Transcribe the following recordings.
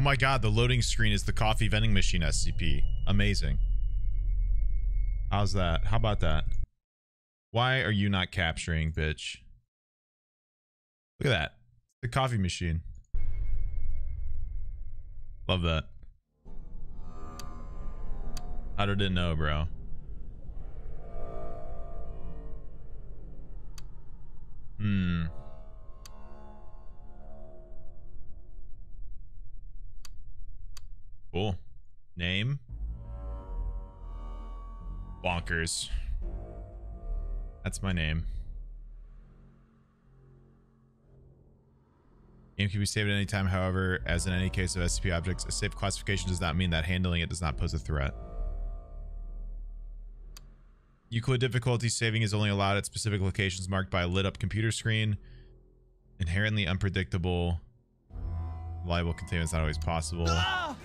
Oh my god, the loading screen is the coffee vending machine SCP. Amazing. How's that? How about that? Why are you not capturing, bitch? Look at that. The coffee machine. Love that. How did it know, bro? Hmm. Cool. Name? Bonkers. That's my name. Game can be saved at any time, however, as in any case of SCP objects, a safe classification does not mean that handling it does not pose a threat. Euclid difficulty saving is only allowed at specific locations marked by a lit up computer screen. Inherently unpredictable. Reliable containment is not always possible. Ah!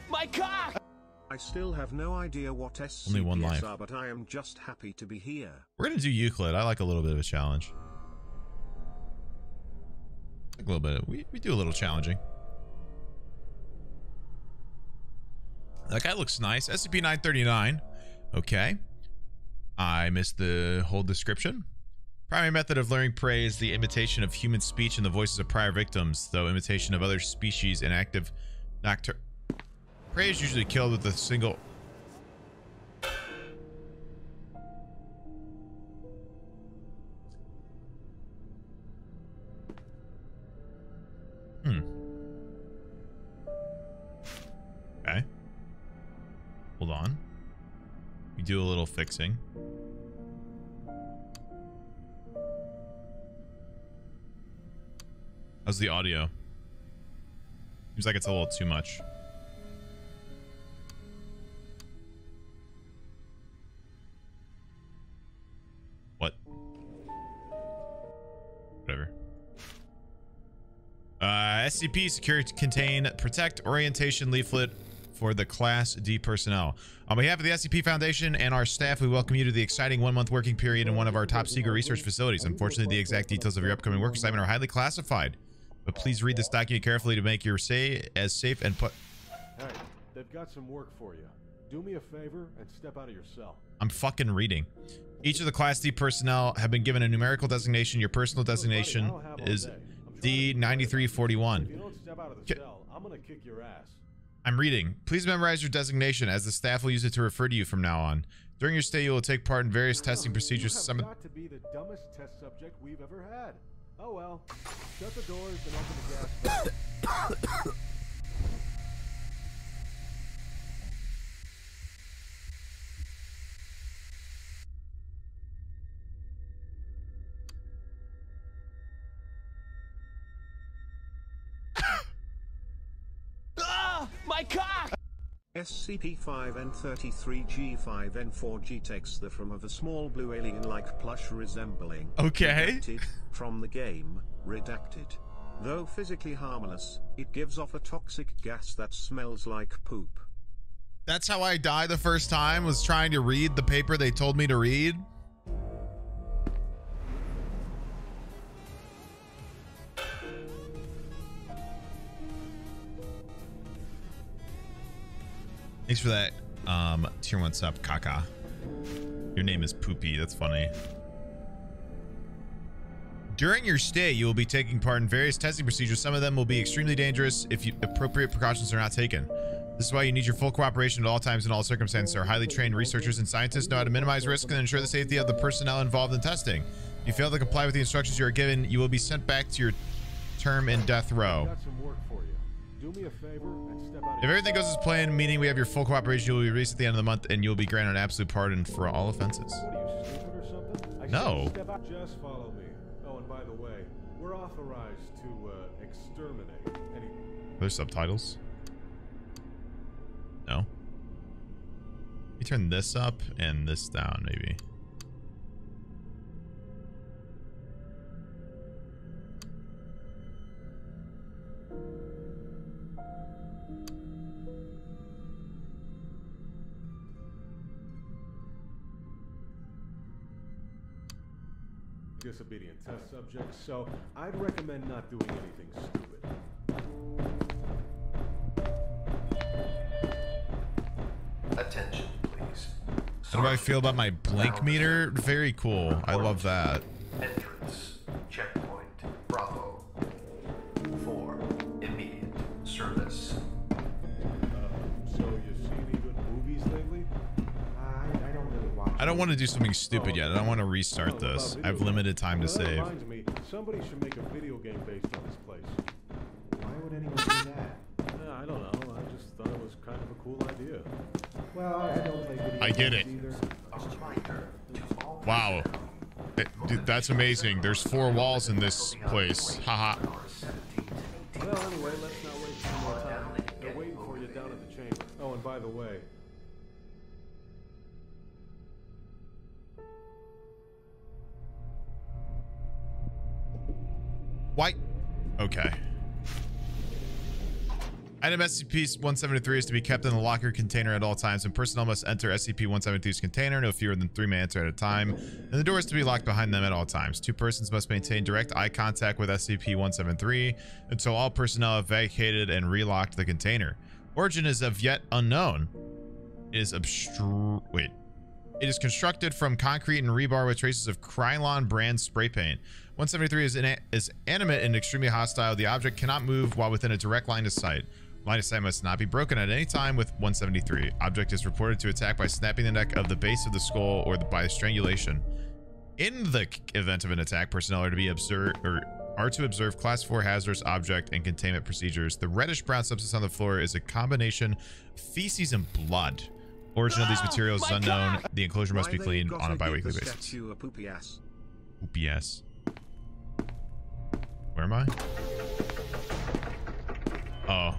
I still have no idea what SCPs Only one life. are, but I am just happy to be here. We're gonna do Euclid. I like a little bit of a challenge. Like a little bit. We, we do a little challenging. That guy looks nice. SCP-939. Okay. I missed the whole description. Primary method of learning prey is the imitation of human speech and the voices of prior victims, though imitation of other species and active noctur... Prey is usually killed with a single... Hmm. Okay. Hold on. We do a little fixing. How's the audio? Seems like it's a little too much. SCP secure contain protect orientation leaflet for the Class D personnel. On behalf of the SCP Foundation and our staff, we welcome you to the exciting one-month working period in one of our top secret research facilities. Unfortunately, the exact details of your upcoming work assignment are highly classified, but please read this document carefully to make your stay as safe and put. Hey, they've got some work for you. Do me a favor and step out of your cell. I'm fucking reading. Each of the Class D personnel have been given a numerical designation. Your personal designation Look, buddy, I don't have all is day. I'm trying to D9341. You don't step out of the Ki- cell, I'm gonna kick your ass. I'm reading. Please memorize your designation as the staff will use it to refer to you from now on. During your stay, you will take part in various testing procedures. You have Some got to be the dumbest test subject we've ever had. Oh well. Shut the doors and open the gas SCP-5N33G5N4G takes the form of a small blue alien-like plush resembling Okay. redacted from the game Redacted. Though physically harmless, it gives off a toxic gas that smells like poop. That's how I died the first time, was trying to read the paper they told me to read. Thanks for that, um, tier one sub, Kaka. Your name is Poopy. That's funny. During your stay, you will be taking part in various testing procedures. Some of them will be extremely dangerous if you, appropriate precautions are not taken. This is why you need your full cooperation at all times and all circumstances. Our highly trained researchers and scientists know how to minimize risk and ensure the safety of the personnel involved in testing. If you fail to comply with the instructions you are given, you will be sent back to your term in death row. Got some work for you. Do me a favor and step out If everything goes as planned, meaning we have your full cooperation, you will be released at the end of the month and you will be granted an absolute pardon for all offenses. You stupid or something? I No. said step out. Just follow me. Oh, and by the way, we're authorized to uh, exterminate any. Are there subtitles? No. Let me turn this up and this down, maybe. disobedient test subjects, so I'd recommend not doing anything stupid. Attention, please. How do I feel about my blink meter? Very cool. I love that. Entrance I don't want to do something stupid yet. I don't want to restart this. I have limited time to games. Well, that save. reminds me, somebody should make a video game based on this place. Why would anyone do that? Yeah, I don't know. I just thought it was kind of a cool idea. Well, I don't play video I get it. Either. A reminder to all Wow. It- dude, that's amazing. There's four walls in this place. Haha. hours 17 to 18. Well, anyway, let's not waste any more time. They're waiting for you down at the chamber. Oh, and by the way, White. Okay. Item SCP-173 is to be kept in the locker container at all times, and personnel must enter SCP-173's container no fewer than three may enter at a time, and the door is to be locked behind them at all times. Two persons must maintain direct eye contact with SCP-173 until all personnel have vacated and relocked the container. Origin is of yet unknown. It is obstru- wait. It is constructed from concrete and rebar with traces of Krylon brand spray paint. 173 is, ina- is animate and extremely hostile. The object cannot move while within a direct line of sight. Line of sight must not be broken at any time with 173. Object is reported to attack by snapping the neck of the base of the skull or the, by strangulation. In the event of an attack, personnel are to be observed or are to observe class 4 hazardous object and containment procedures. The reddish brown substance on the floor is a combination feces and blood. Origin of these materials is unknown. God. The enclosure must Why be cleaned on a give bi-weekly basis. statue a poopy ass. OPS. Where am I? Oh.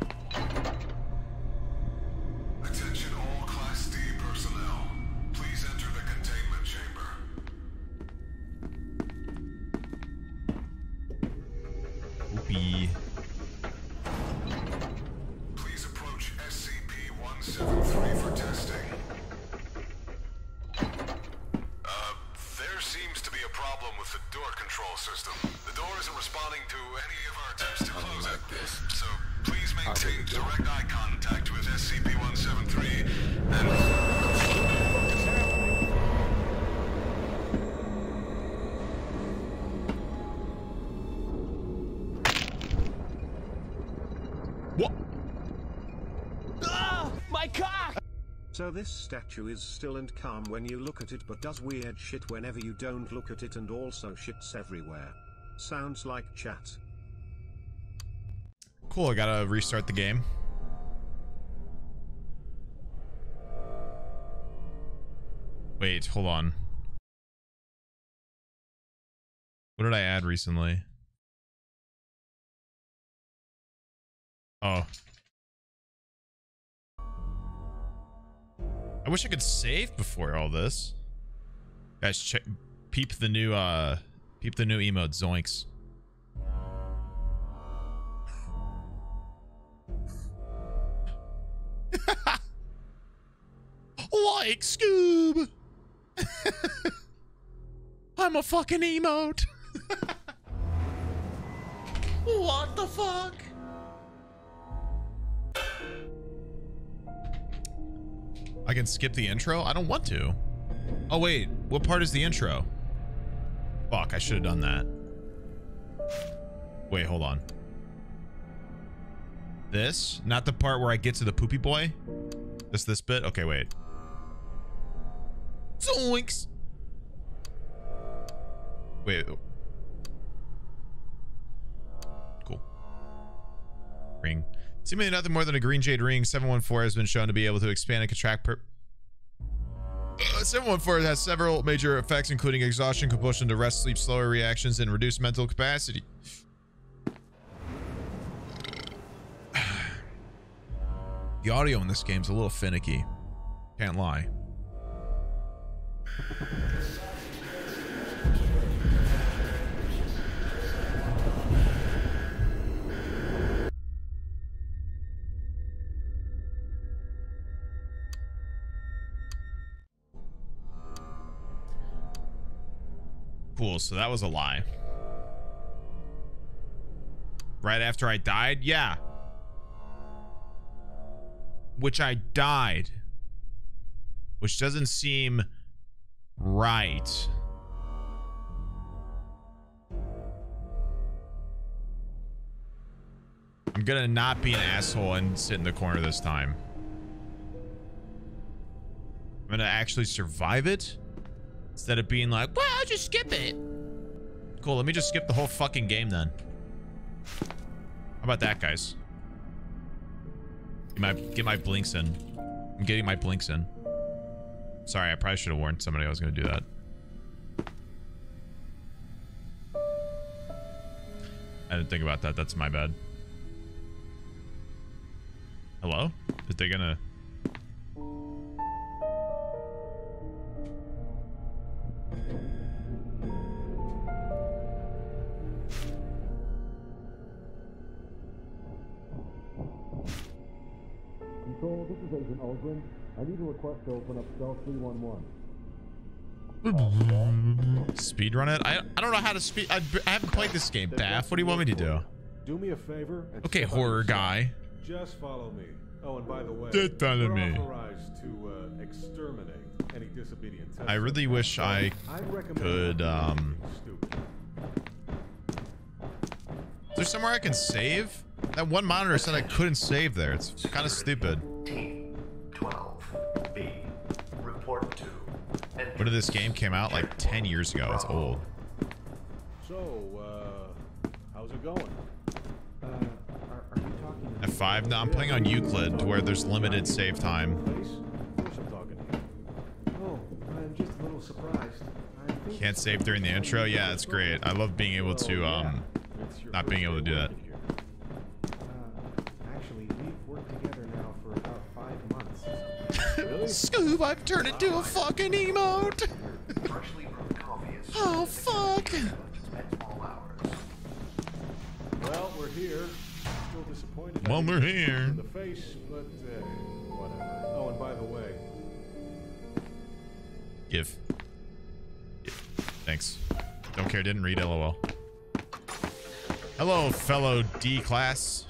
Attention all Class D personnel. Please enter the containment chamber. Oopie. This statue is still and calm when you look at it but does weird shit whenever you don't look at it and also shits everywhere. Sounds like chat. Cool, I gotta restart the game. Wait, hold on. What did I add recently? Oh. I wish I could save before all this. Guys, check peep the new uh peep the new emote zoinks. like Scoob. I'm a fucking emote. what the fuck? I can skip the intro? I don't want to. Oh, wait. What part is the intro? Fuck, I should have done that. Wait, hold on. This? Not the part where I get to the poopy boy? Just this bit? Okay, wait. Zoinks! Wait. Cool. Ring. Seemingly nothing more than a green jade ring, 714 has been shown to be able to expand and contract per... Uh, 714 has several major effects, including exhaustion, compulsion to rest, sleep, slower reactions, and reduced mental capacity. The audio in this game's a little finicky. Can't lie. Cool, so that was a lie. Right after I died? Yeah. Which I died. which doesn't seem right. I'm gonna not be an asshole and sit in the corner this time. I'm gonna actually survive it instead of being like, well, I'll just skip it. Cool, let me just skip the whole fucking game then. How about that, guys? Get my, get my blinks in. I'm getting my blinks in. Sorry, I probably should have warned somebody I was gonna do that. I didn't think about that. That's my bad. Hello? Is they gonna... Control, this is Agent Ulgrin. I need a request to open up cell 311. Speedrun it? I, I don't know how to speed... I, I haven't played this game, Baff. What do you want me to do? Do me a favor. Okay, horror guy. Just follow me. Oh, and by the way, Just follow you're me. authorized to uh, exterminate any disobedient test I really wish I I'd could, not um... Is there somewhere I can save? That one monitor said I couldn't save there. It's kind of stupid. T 12 B. Report to. When did this game came out? Like 10 years ago. It's old. 5? No, I'm playing on Euclid to where there's limited save time. Can't save during the intro? Yeah, that's great. I love being able to, um, not being able to do that. Scoob, I've turned into a fucking emote! oh, fuck! Well, we're here. Well, we're here. In the face, but uh, whatever. Oh, and by the way, Give. Give. Thanks. Don't care. Didn't read LOL. Hello, fellow D class.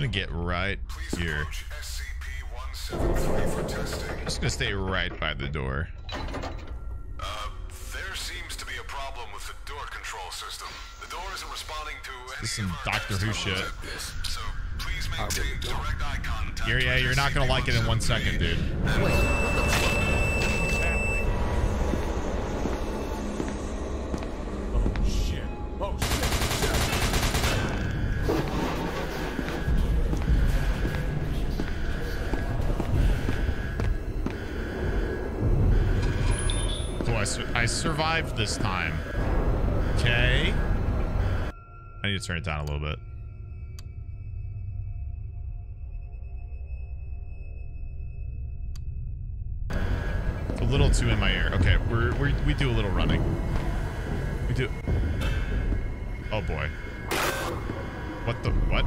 Gonna get right here. approach SCP-173 for testing. Just gonna stay right by the door. Uh, there seems to be a problem with the door control system. The door isn't responding to This is some Doctor Who shit. So please maintain direct eye contact. Here, yeah, you're not gonna like it in one second, dude. oh survived this time. Okay. I need to turn it down a little bit. It's a little too in my ear. Okay, we're, we we do a little running. We do. Oh boy. What the what?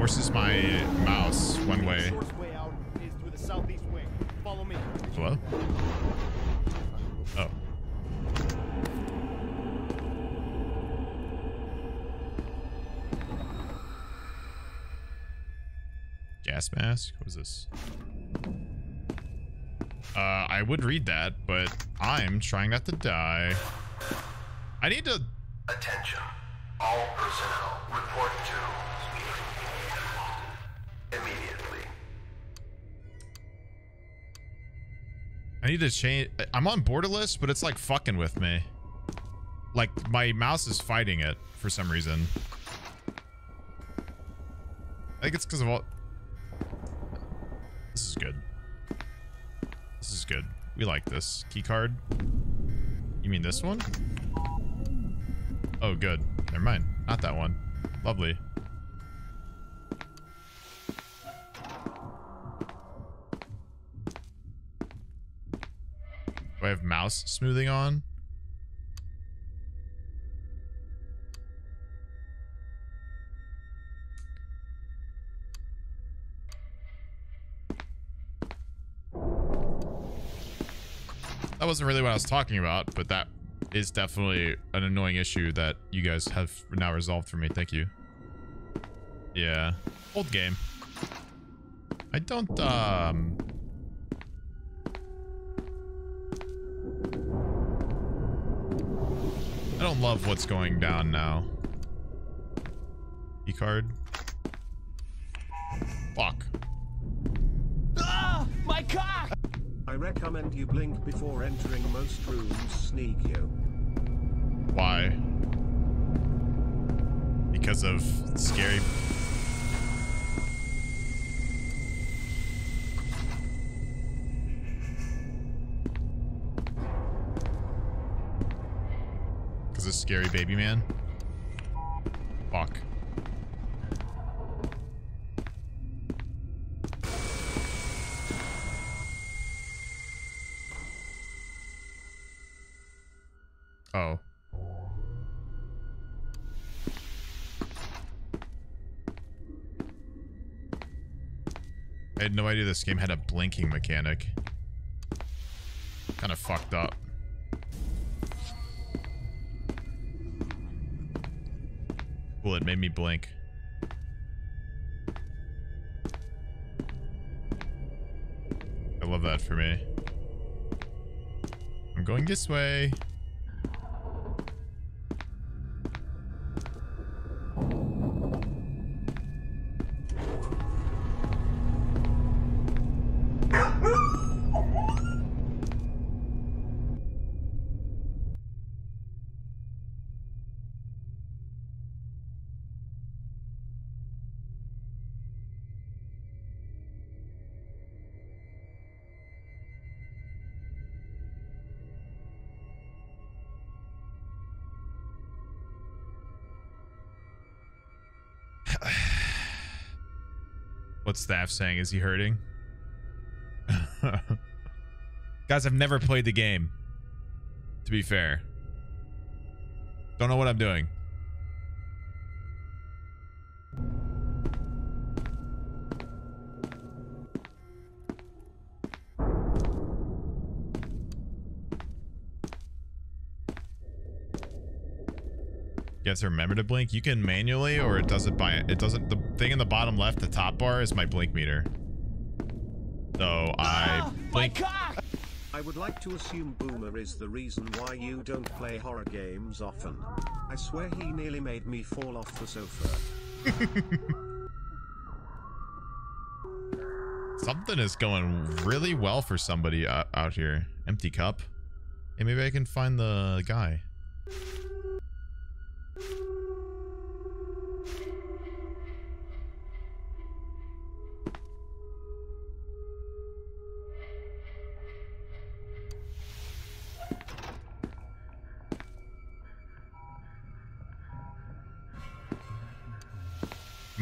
Forces my mouse one way. Shortest way out is through the southeast wing. Follow me. Hello? Oh. Gas mask? What is this? Uh, I would read that, but I'm trying not to die. I need to... Attention. All personnel report to I need to change... I'm on borderless, but it's like fucking with me. Like, my mouse is fighting it for some reason. I think it's because of all... This is good. This is good. We like this. Key card. You mean this one? Oh, good. Never mind. Not that one. Lovely. Do I have mouse smoothing on? That wasn't really what I was talking about, but that is definitely an annoying issue that you guys have now resolved for me. Thank you. Yeah. Old game. I don't, um... I don't love what's going down now. E card. Fuck. Ah! My cock! I recommend you blink before entering most rooms sneak you. Why? Because of scary. Scary baby man? Fuck. Oh. I had no idea this game had a blinking mechanic. Kind of fucked up. Me blink. I love that for me. I'm going this way. Staff saying? Is he hurting? Guys, I've never played the game. To be fair. Don't know what I'm doing. You have to remember to blink. You can manually, or it does it by it. doesn't. The thing in the bottom left, the top bar, is my blink meter. So I Ah! My blink. cock! I would like to assume Boomer is the reason why you don't play horror games often. I swear he nearly made me fall off the sofa. Something is going really well for somebody out, out here. Empty cup. Hey, maybe I can find the guy.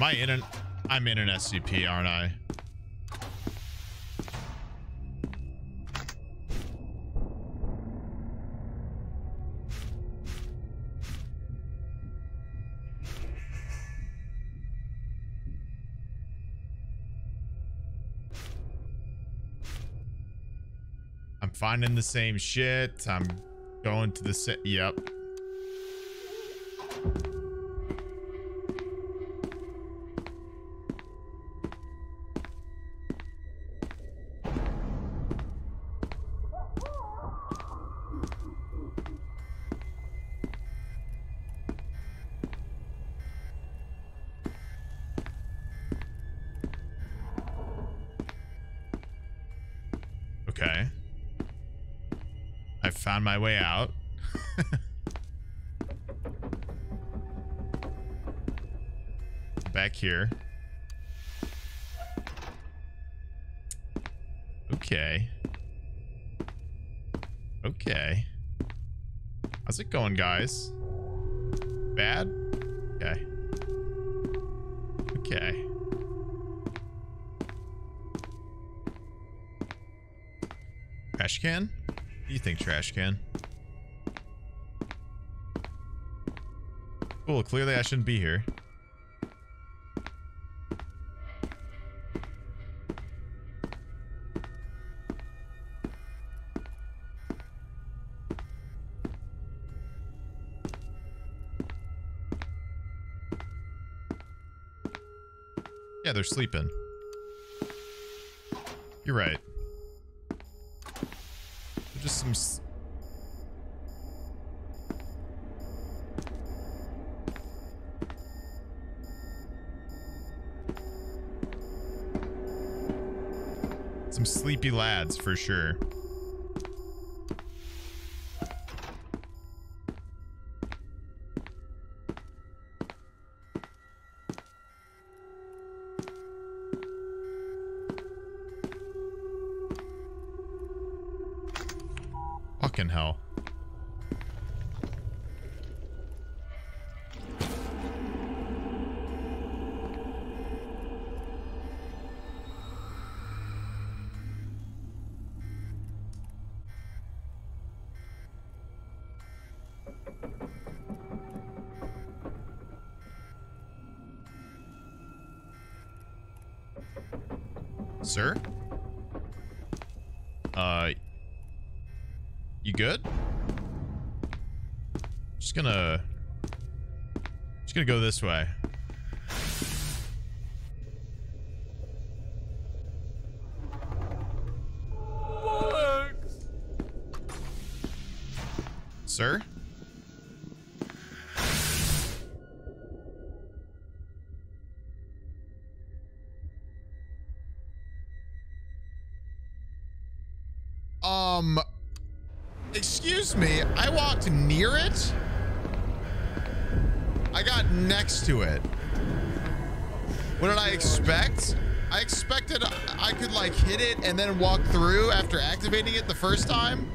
I in an I'm in an SCP, aren't I? I'm finding the same shit. I'm going to the set. Yep. My way out. Back here. Okay. Okay. How's it going, guys? Bad? You think, trash can? Cool, clearly I shouldn't be here. Yeah, they're sleeping. You're right. Some sleepy lads for sure. Just gonna go this way. Sir? Um... Excuse me, I walked near it? Next to it. What did I expect? I expected I could like hit it and then walk through after activating it the first time.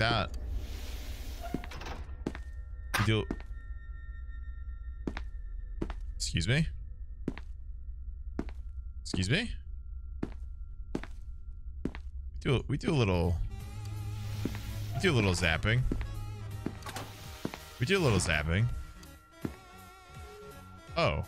That. Do. Excuse me? Excuse me? We do, we do a little. We do a little zapping. We do a little zapping. Oh.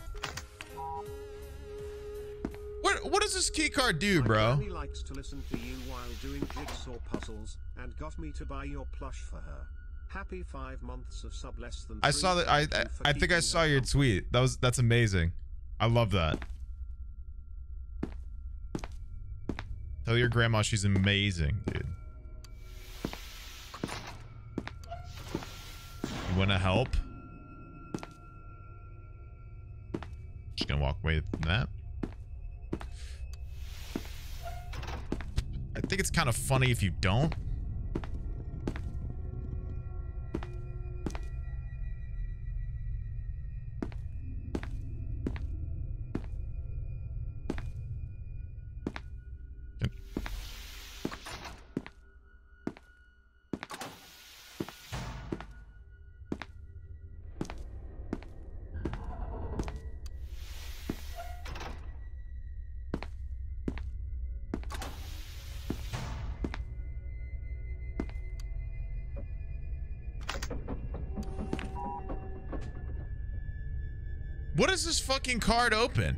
What what does this key card do, bro? likes to listen to you while doing jigsaw puzzles, and got me to buy your plush for her. Happy five months of sub less than. I saw that I I, I think I saw your tweet. That was that's amazing. I love that. Tell your grandma she's amazing, dude. You wanna help? Just gonna walk away from that. I think it's kind of funny if you don't. Fucking card open?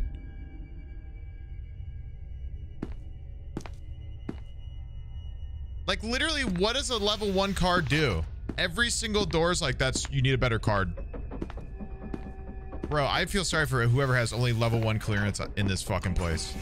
Like literally, what does a level one card do? Every single door is like, that's, you need a better card. Bro, I feel sorry for whoever has only level one clearance in this fucking place.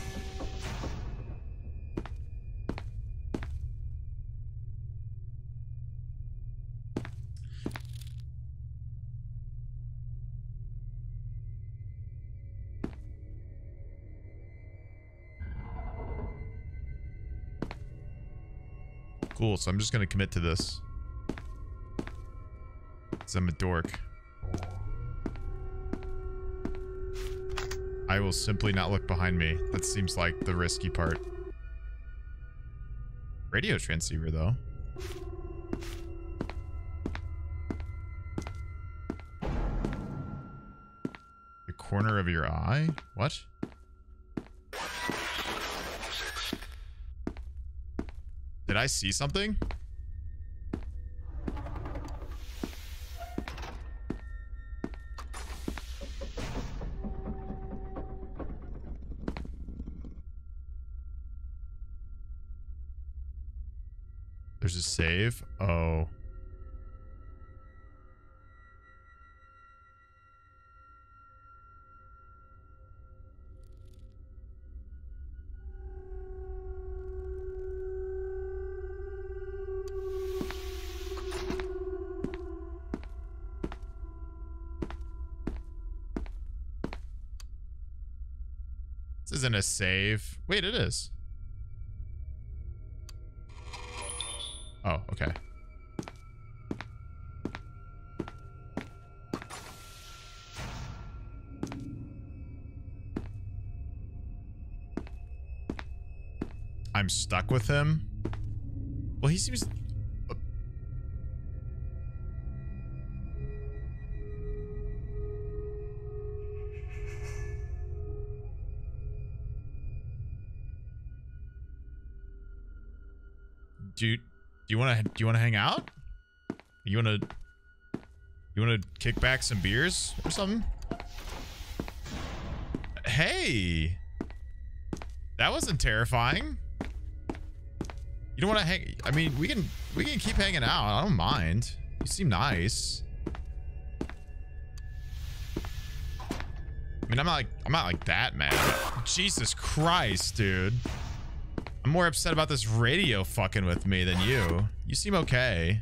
Cool, so I'm just gonna commit to this. Cause I'm a dork. I will simply not look behind me. That seems like the risky part. Radio transceiver, though. The corner of your eye? What? I see something? Save. Wait, it is. Oh, okay. I'm stuck with him. Well, he seems... Dude, do you want to do you want to hang out? You want to you want to kick back some beers or something? Hey. That wasn't terrifying. You don't want to hang I mean, we can we can keep hanging out. I don't mind. You seem nice. I mean, I'm not like I'm not like that mad. Jesus Christ, dude. I'm more upset about this radio fucking with me than you. You seem okay.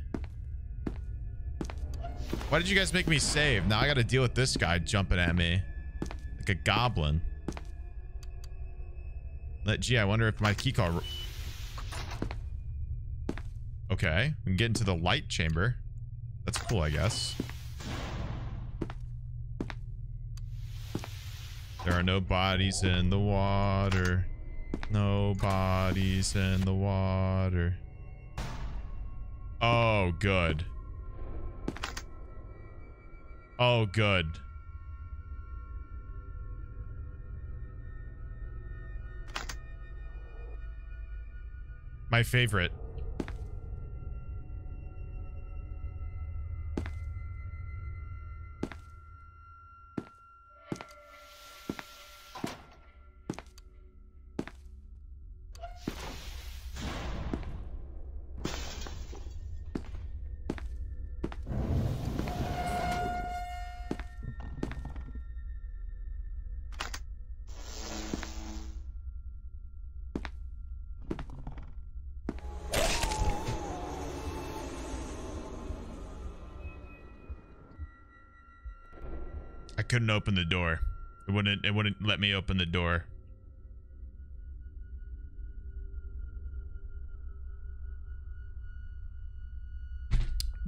Why did you guys make me save? Now I gotta deal with this guy jumping at me. Like a goblin. Let gee, I wonder if my key card... Okay, we can get into the light chamber. That's cool, I guess. There are no bodies in the water. No bodies in the water. Oh, good. Oh, good. My favorite. Open the door. It wouldn't it wouldn't let me open the door.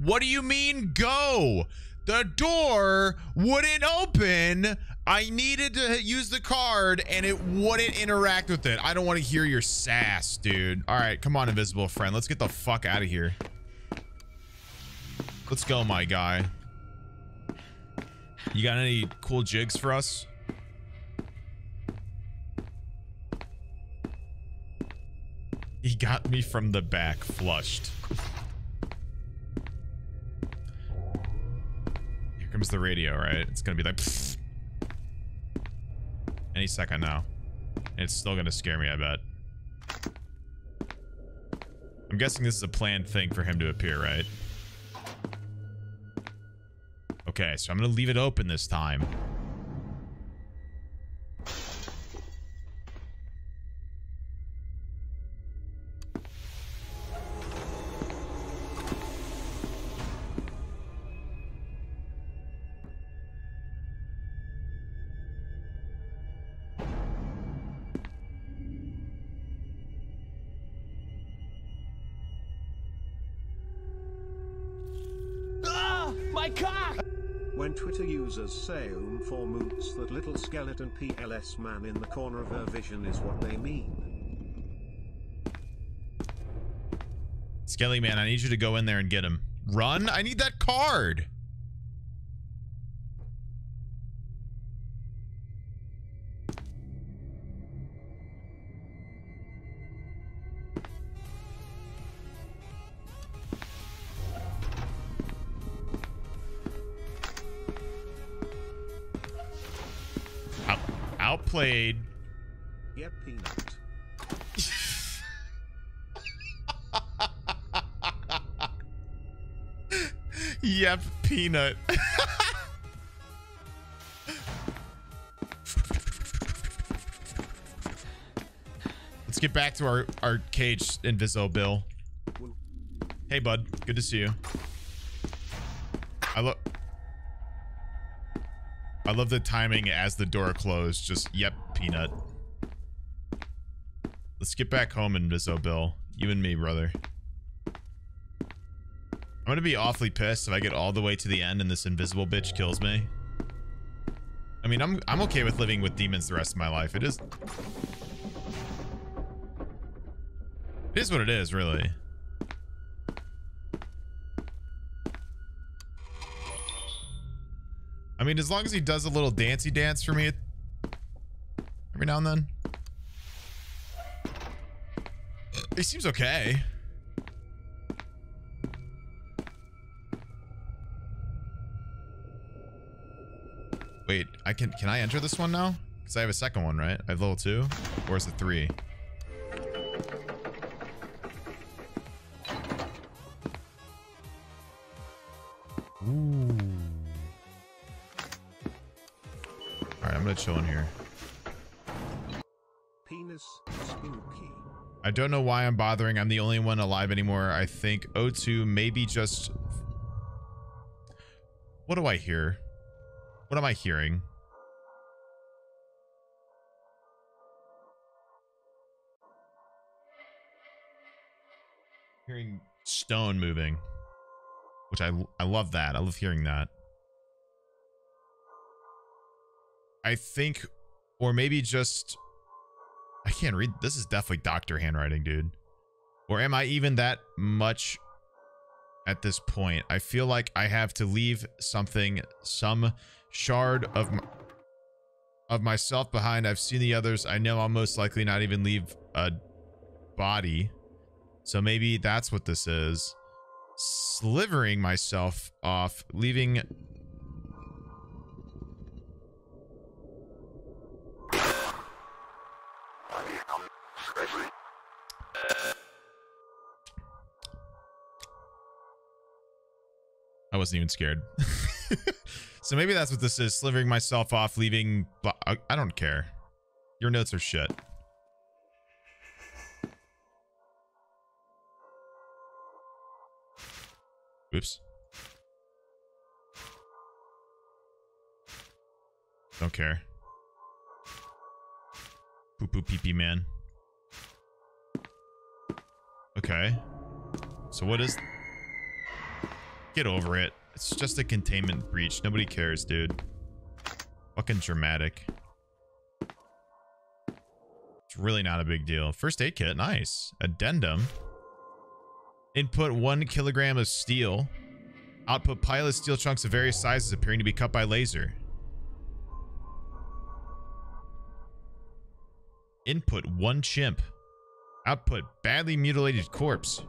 What do you mean go? The door wouldn't open. I needed to use the card and it wouldn't interact with it. I don't want to hear your sass, dude. All right, come on, invisible friend. Let's get the fuck out of here. Let's go, my guy. You got any cool jigs for us? He got me from the back flushed. Here comes the radio, right? It's gonna be like. "Pfft." Any second now. It's still gonna scare me, I bet. I'm guessing this is a planned thing for him to appear, right? Okay, so I'm gonna leave it open this time. Little skeleton PLS man in the corner of her vision is what they mean. Skelly man, I need you to go in there and get him. Run? I need that card. Outplayed. Yep, peanut. Yep, peanut. Let's get back to our, our cage, Inviso Bill. Hey, bud. Good to see you. I love the timing as the door closed. Just, yep, peanut. Let's get back home, Inviso Bill. You and me, brother. I'm gonna be awfully pissed if I get all the way to the end and this invisible bitch kills me. I mean, I'm I'm okay with living with demons the rest of my life. It is It is what it is, really. I mean, as long as he does a little dancey dance for me every now and then. He seems okay. Wait, I can can I enter this one now? Because I have a second one, right? I have level two, or is it three? Ooh. All right, I'm gonna chill in here. Penis spooky. I don't know why I'm bothering. I'm the only one alive anymore. I think O2 maybe just. What do I hear? What am I hearing? Hearing stone moving, which I I love that. I love hearing that. I think, or maybe just I can't read. This is definitely doctor handwriting, dude. Or am I even that much at this point? I feel like I have to leave something, some shard of m- of myself behind. I've seen the others. I know I'll most likely not even leave a body. So maybe that's what this is. Slivering myself off, leaving I wasn't even scared. so maybe that's what this is. Slivering myself off, leaving... I, don't care. Your notes are shit. Oops. Don't care. Poo poo pee pee man. Okay. So what is... Get over it. It's just a containment breach. Nobody cares, dude. Fucking dramatic. It's really not a big deal. First aid kit. Nice. Addendum. Input one kilogram of steel. Output pile of steel chunks of various sizes appearing to be cut by laser. Input one chimp. Output badly mutilated corpse.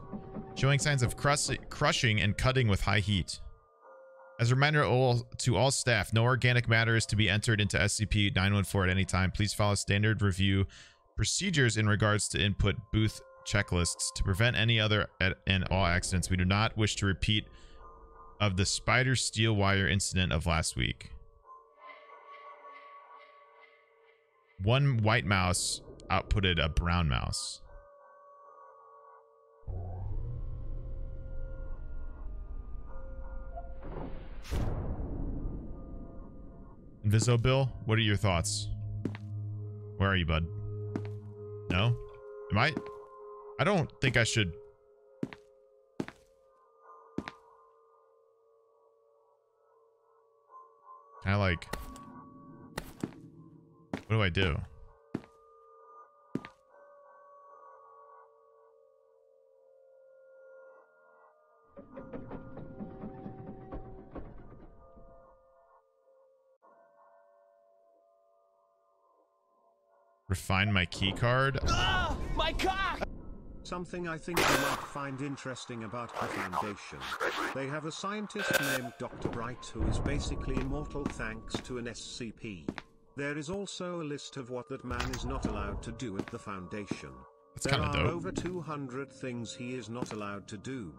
Showing signs of crus crushing and cutting with high heat. As a reminder all, to all staff, no organic matter is to be entered into SCP-914 at any time. Please follow standard review procedures in regards to input booth checklists to prevent any other and all accidents. We do not wish to repeat of the spider steel wire incident of last week. One white mouse outputted a brown mouse. Inviso Bill, what are your thoughts? Where are you, bud? No? Am I? I don't think I should. I like. What do I do? Refine my key card. Ah! My cock! Something I think you might find interesting about the Foundation. They have a scientist named Dr. Bright who is basically immortal thanks to an SCP. There is also a list of what that man is not allowed to do at the Foundation. That's there are dope. over 200 things he is not allowed to do.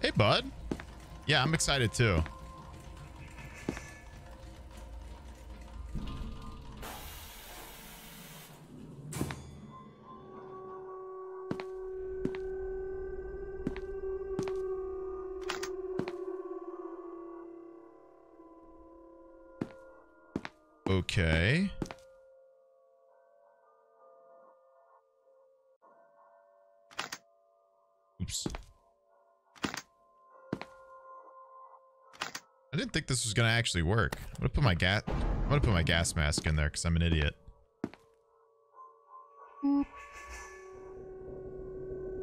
Hey, bud. Yeah, I'm excited too. Think this was gonna actually work. I'm gonna put my gas. I'm gonna put my gas mask in there because I'm an idiot.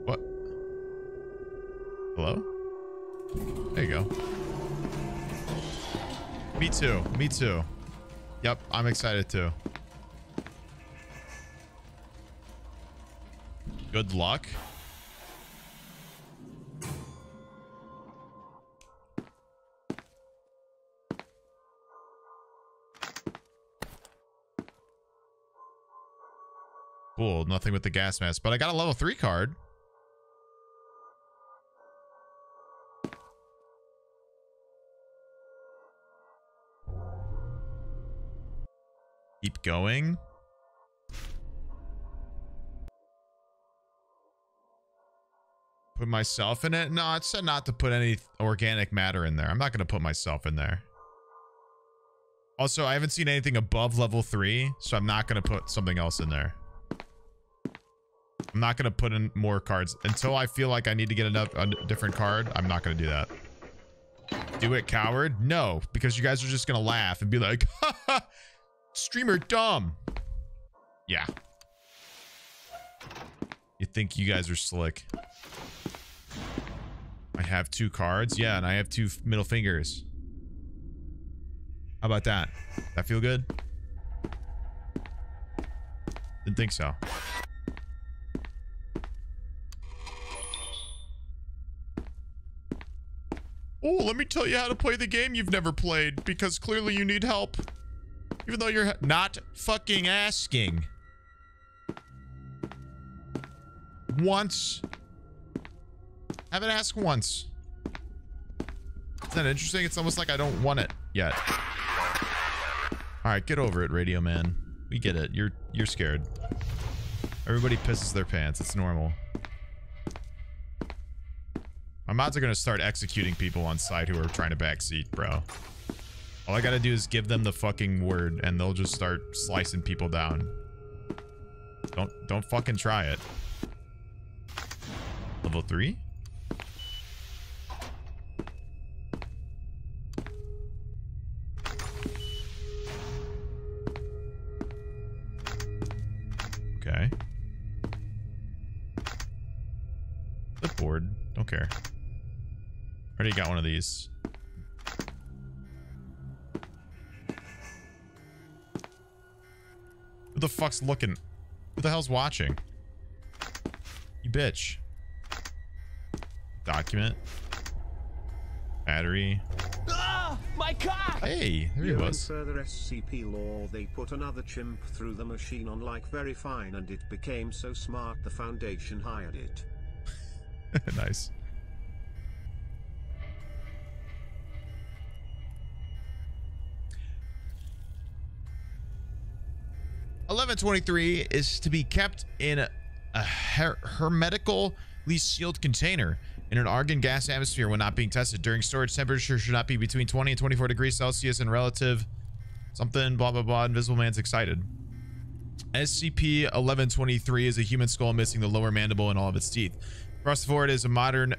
What? Hello? There you go. Me too. Me too. Yep, I'm excited too. Good luck. Nothing with the gas mask, but I got a level 3 card. Keep going. Put myself in it? No, it said not to put any organic matter in there. I'm not going to put myself in there. Also, I haven't seen anything above level 3, so I'm not going to put something else in there. I'm not going to put in more cards. Until I feel like I need to get enough, a different card, I'm not going to do that. Do it, coward? No, because you guys are just going to laugh and be like, streamer dumb. Yeah. You think you guys are slick. I have two cards. Yeah, and I have two middle fingers. How about that? That feel good? Didn't think so. Oh, let me tell you how to play the game you've never played because clearly you need help. Even though you're not fucking asking. Once. Haven't asked once. Isn't that interesting? It's almost like I don't want it yet. All right, get over it, Radio Man. We get it. You're you're scared. Everybody pisses their pants. It's normal. My mods are gonna start executing people on site who are trying to backseat, bro. All I gotta do is give them the fucking word, and they'll just start slicing people down. Don't don't fucking try it. Level three. Okay. Flipboard. Don't care. Already got one of these. Who the fuck's looking? Who the hell's watching? You bitch. Document. Battery. Ah, my cock! Hey, there he You in was. further SCP lore, they put another chimp through the machine on like very fine and it became so smart the Foundation hired it. nice. Eleven twenty-three is to be kept in a, a her- hermetically sealed container in an argon gas atmosphere when not being tested. During storage, temperature should not be between 20 and 24 degrees Celsius and relative something blah blah blah. Invisible Man's excited. SCP-1123 is a human skull missing the lower mandible and all of its teeth. Across the forward is a modern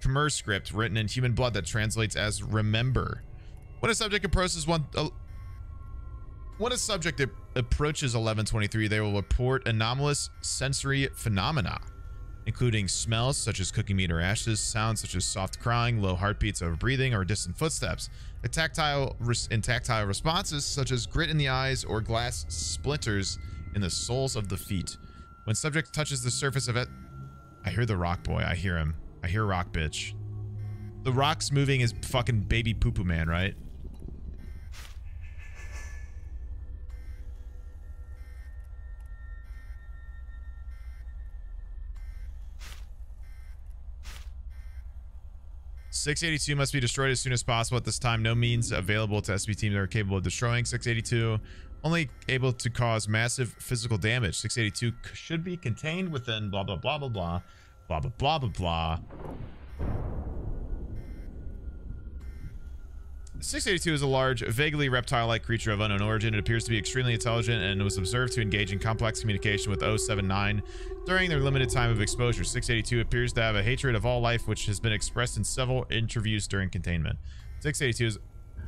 Khmer script written in human blood that translates as "remember." When a subject approaches one, uh, when a subject ap- approaches 1123, they will report anomalous sensory phenomena, including smells such as cooking meat or ashes, sounds such as soft crying, low heartbeats over breathing, or distant footsteps, and tactile and tactile responses such as grit in the eyes or glass splinters in the soles of the feet. When subject touches the surface of it, I hear the rock boy. I hear him. I hear rock bitch. The rock's moving is fucking baby poo poo man, right? Six eighty two must be destroyed as soon as possible. At this time, no means available to SCP teams that are capable of destroying six eighty two. Only able to cause massive physical damage. Six eighty two should be contained within blah blah blah blah blah blah blah blah blah blah. 682 is a large, vaguely reptile-like creature of unknown origin. It appears to be extremely intelligent and was observed to engage in complex communication with 079 during their limited time of exposure. 682 appears to have a hatred of all life, which has been expressed in several interviews during containment. 682 has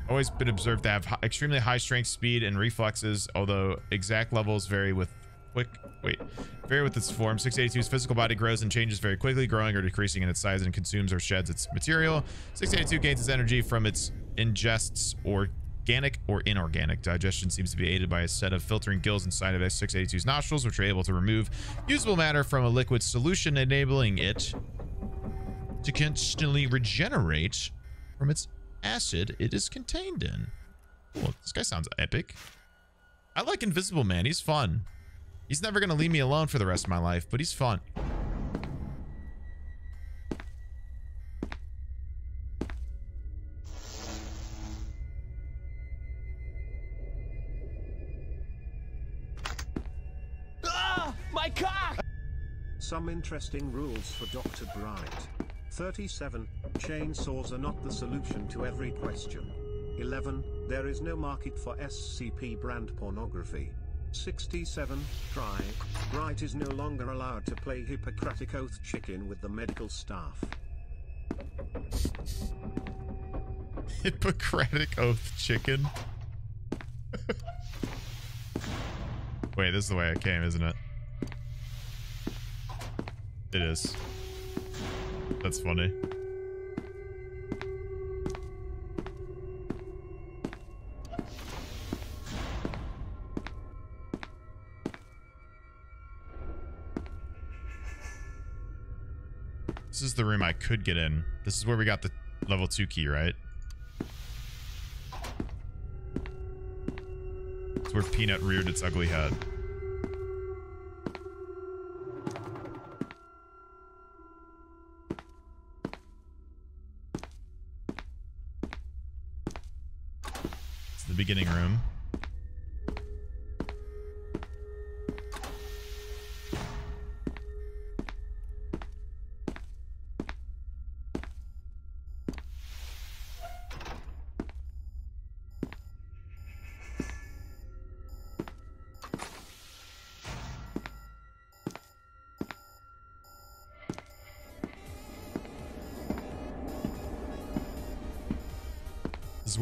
always been observed to have extremely high strength, speed, and reflexes, although exact levels vary with quick wait vary with its form 682's physical body grows and changes very quickly growing or decreasing in its size and consumes or sheds its material 682 gains its energy from its ingests organic or inorganic digestion seems to be aided by a set of filtering gills inside of s682's nostrils which are able to remove usable matter from a liquid solution enabling it to constantly regenerate from its acid it is contained in well this guy sounds epic I like Invisible Man. He's fun. He's never going to leave me alone for the rest of my life, but he's fun. Some interesting rules for Dr. Bright. 37. Chainsaws are not the solution to every question. 11. There is no market for SCP brand pornography. 67. Try. Bright is no longer allowed to play Hippocratic Oath chicken with the medical staff. Hippocratic Oath chicken. Wait, this is the way I came, isn't it? It is. That's funny. This is the room I could get in. This is where we got the level 2 key, right? It's where Peanut reared its ugly head. Beginning room.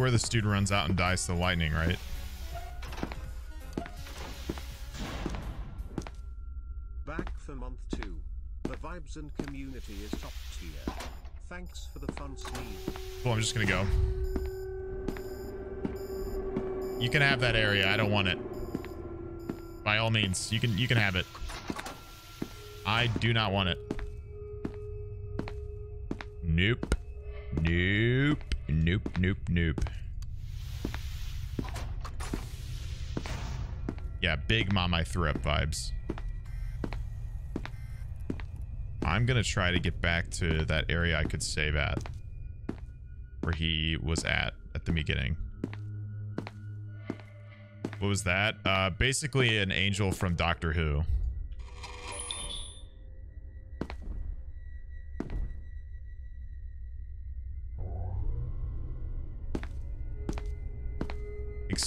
Where this dude runs out and dies to the lightning, right? Back for month 2. The vibes and community is top tier. Thanks for the fun sneeze. Well, I'm just gonna go. You can have that area. I don't want it. By all means, you can you can have it. I do not want it. Mom I threw up vibes. I'm gonna try to get back to that area I could save at. Where he was at at the beginning. What was that? Uh, basically an angel from Doctor Who.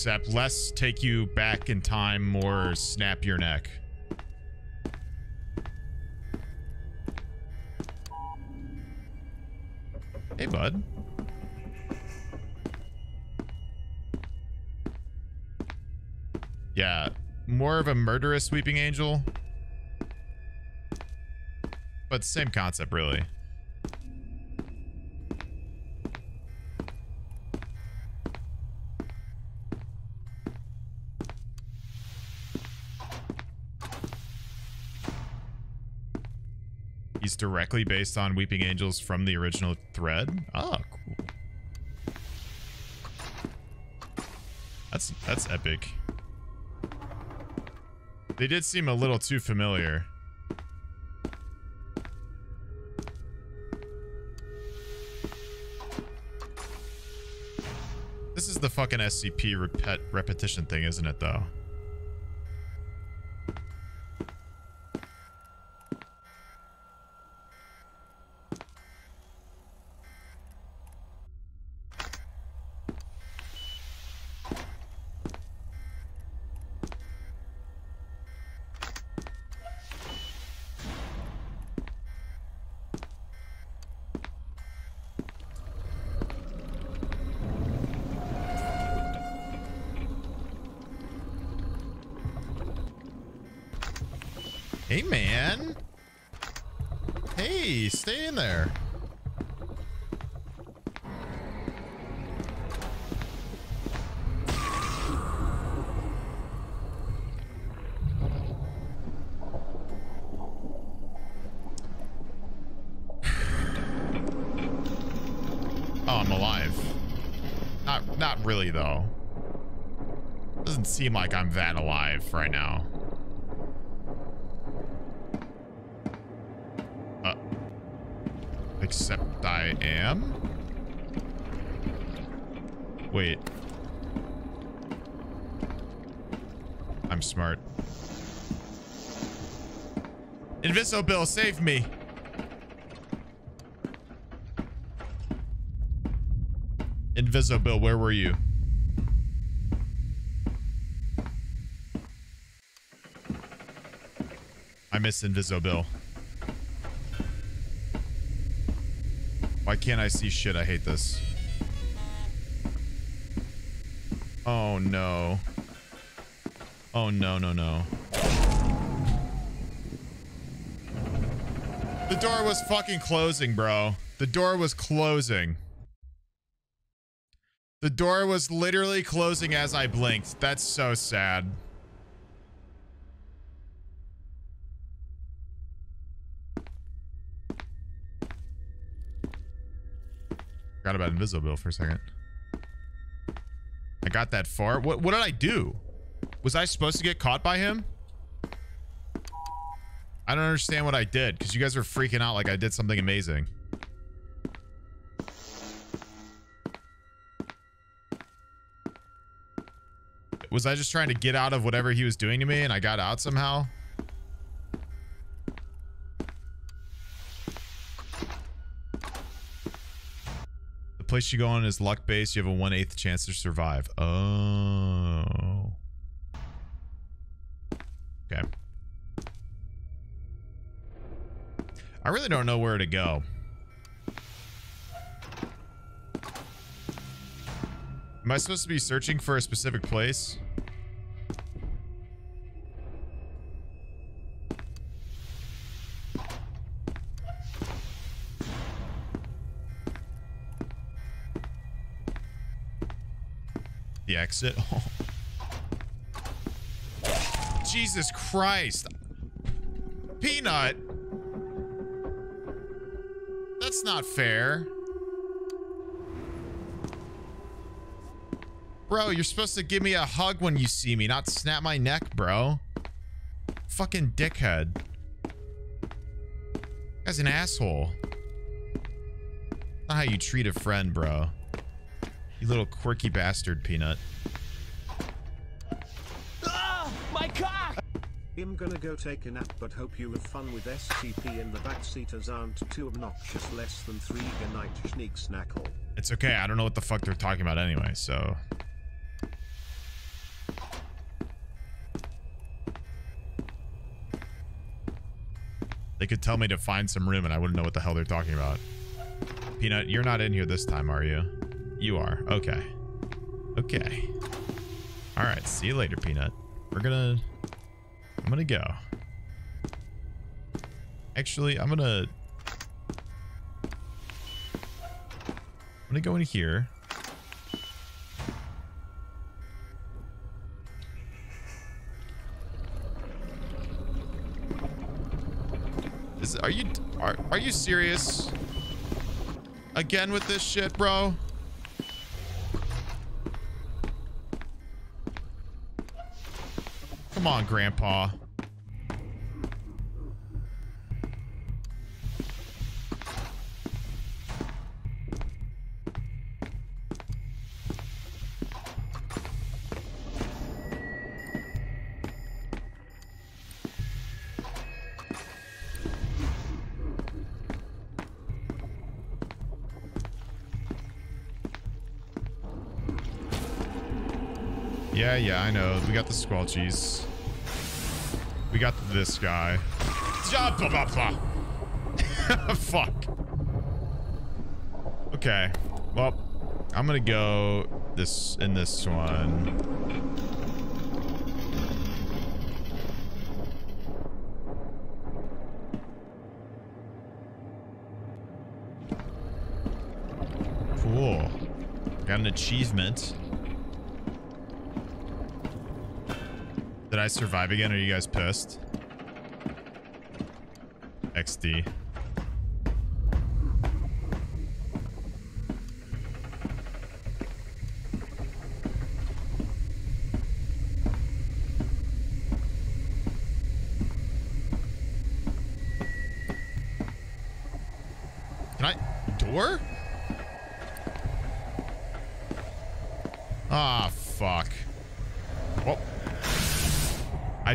Except less take you back in time, more snap your neck. Hey, bud. Yeah, more of a murderous sweeping angel. But same concept, really. Directly based on Weeping Angels from the original thread. Oh, cool. That's that's epic. They did seem a little too familiar. This is the fucking SCP repet repetition thing, isn't it, though? Hey, man. Hey, stay in there. Oh, I'm alive. Not not really though. Doesn't seem like I'm that alive right now. Uh, except I am? Wait. I'm smart. Invisible, save me. Invisible, where were you? Miss Invisible. Why can't I see shit? I hate this. Oh no. Oh no, no, no. The door was fucking closing, bro. The door was closing. The door was literally closing as I blinked. That's so sad. Invisible for a second. I got that far. What what did I do? Was I supposed to get caught by him? I don't understand what I did because you guys were freaking out like I did something amazing. Was I just trying to get out of whatever he was doing to me and I got out somehow? Place you go on is luck based. You have a 1 8th chance to survive. Oh. Okay. I really don't know where to go. Am I supposed to be searching for a specific place? The exit? Jesus Christ. Peanut. That's not fair. Bro, you're supposed to give me a hug when you see me, not snap my neck, bro. Fucking dickhead. Guy's an asshole. Not how you treat a friend, bro. You little quirky bastard, Peanut. I'm gonna go take a nap but hope you have fun with SCP and the backseaters aren't too obnoxious less than 3 night sneak snackle. It's okay. I don't know what the fuck they're talking about anyway, so. They could tell me to find some room and I wouldn't know what the hell they're talking about. Peanut, you're not in here this time, are you? You are. Okay. Okay. All right. See you later, Peanut. We're gonna... I'm gonna go. Actually, I'm gonna... I'm gonna go in here. Is are you are are you serious? Again with this shit, bro? Come on, grandpa. Yeah, yeah, I know. We got the squelchies. We got this guy. Fuck. Okay. Well, I'm gonna go this in this one. Cool. Got an achievement. Did I survive again? Are you guys pissed? XD. Can I? Door? Ah, fuck. Well, I choose electroshock. I wouldn't want to wake up, but unfortunately,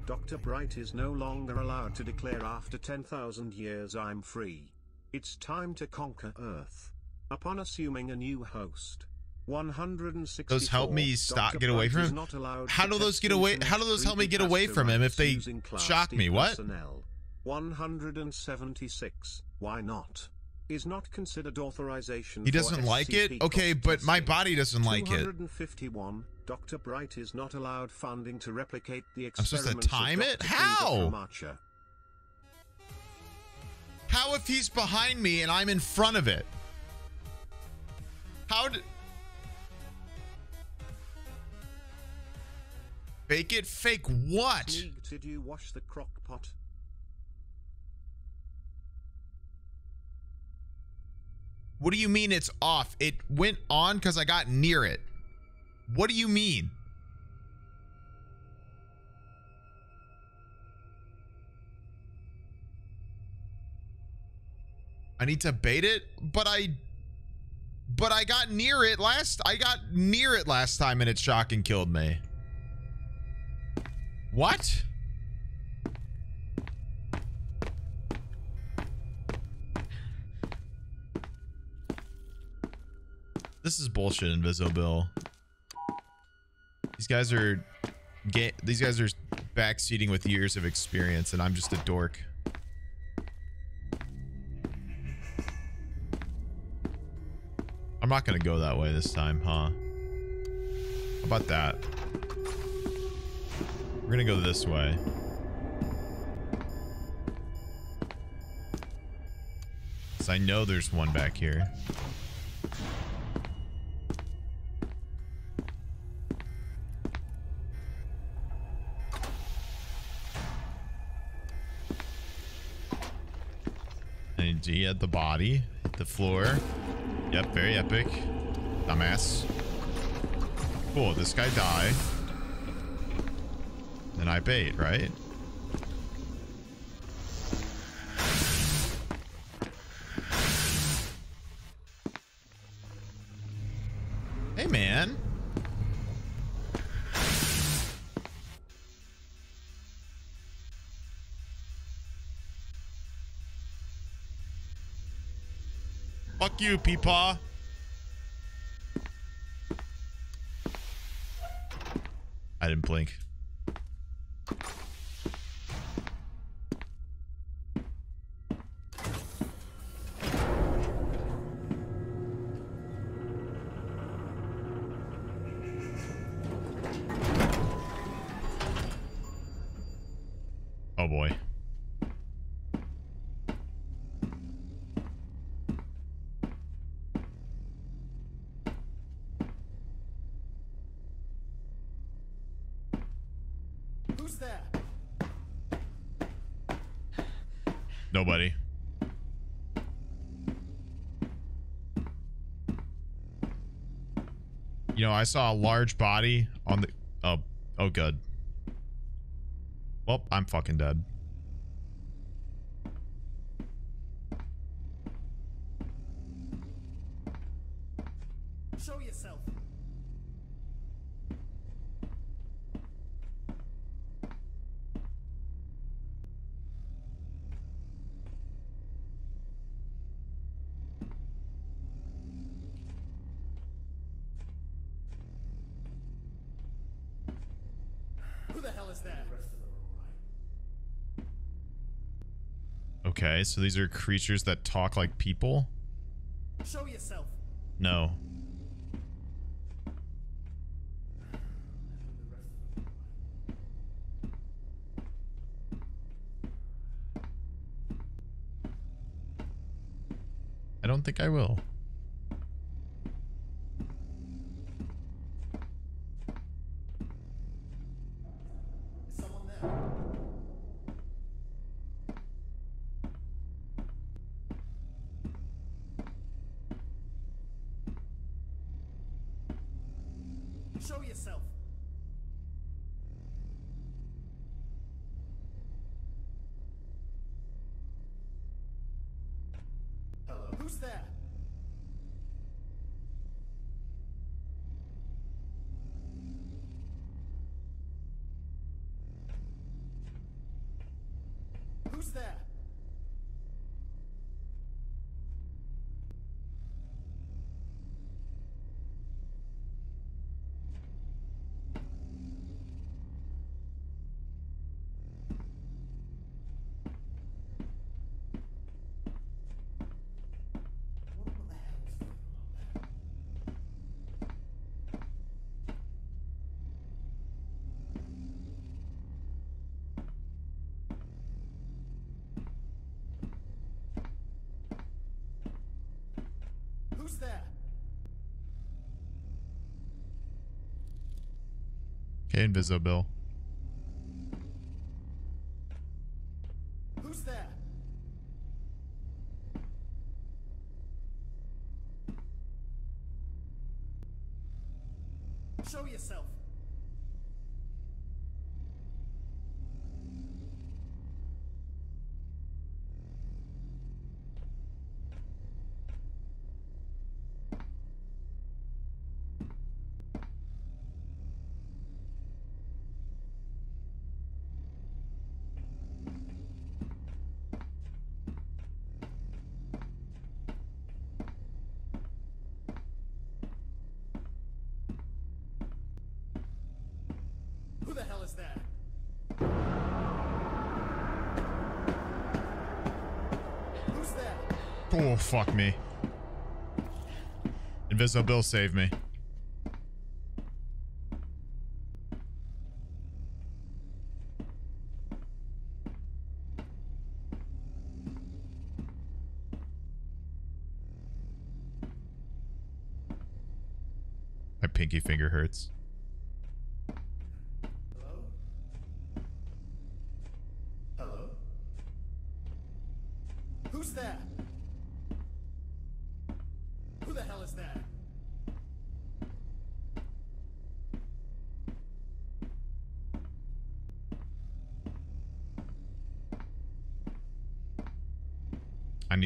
Dr. Bright is no longer allowed to declare after 10,000 years I'm free. It's time to conquer Earth. Upon assuming a new host. 164. Those help me stop- Dr. get away from him? How do those get away- how do those help me get away from him if they shock me? What? personnel. 176. Why not? Is not considered authorization. He doesn't like it? Okay, but my body doesn't like it. 251. Dr. Bright is not allowed funding to replicate the I'm supposed to time it? How? How if he's behind me and I'm in front of it? How did... Fake it? Fake what? Sneeg, did you wash the crock pot? What do you mean it's off? It went on because I got near it. What do you mean? I need to bait it, but I but I got near it last I got near it last time and it shock and killed me. What? This is bullshit, Invisibill. Guys are ga- these guys are backseating with years of experience and I'm just a dork. I'm not gonna go that way this time, huh? How about that? We're gonna go this way. Cause I know there's one back here. The body, the floor. Yep, very epic. Dumbass. Cool, this guy died. Then I bait, right? You, Peepaw. I didn't blink. I saw a large body on the. Oh, oh, good. Well, I'm fucking dead. So these are creatures that talk like people? Show yourself. No. I don't think I will. Okay, Invisibill. Who's there? Show yourself. Oh, fuck me. Invisible Bill saved me. My pinky finger hurts.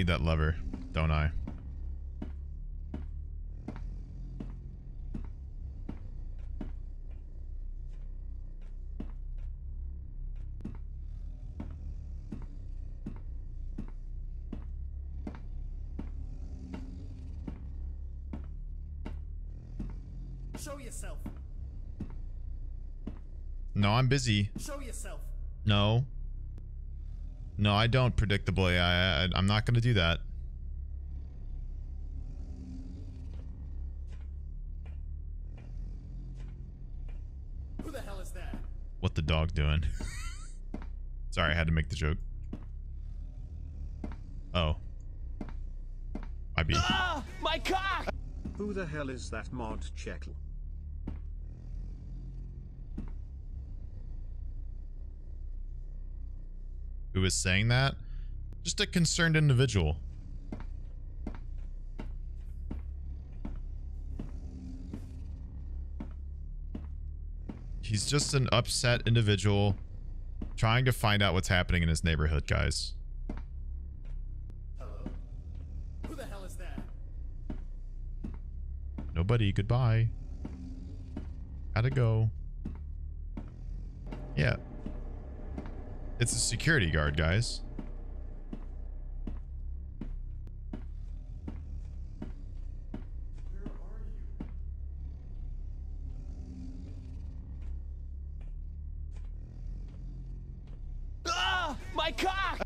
Need that lever, don't I? Show yourself. No, I'm busy. Show yourself. No. No, I don't, predictably. I, I I'm not gonna do that. Who the hell is that? What the dog doing? Sorry, I had to make the joke. Oh. I be. Ah! My cock! Who the hell is that mod Chetl? Who is saying that? Just a concerned individual. He's just an upset individual trying to find out what's happening in his neighborhood, guys. Hello? Who the hell is that? Nobody, goodbye. Gotta go. Yeah. It's a security guard, guys. Where are you? Ah! My cock!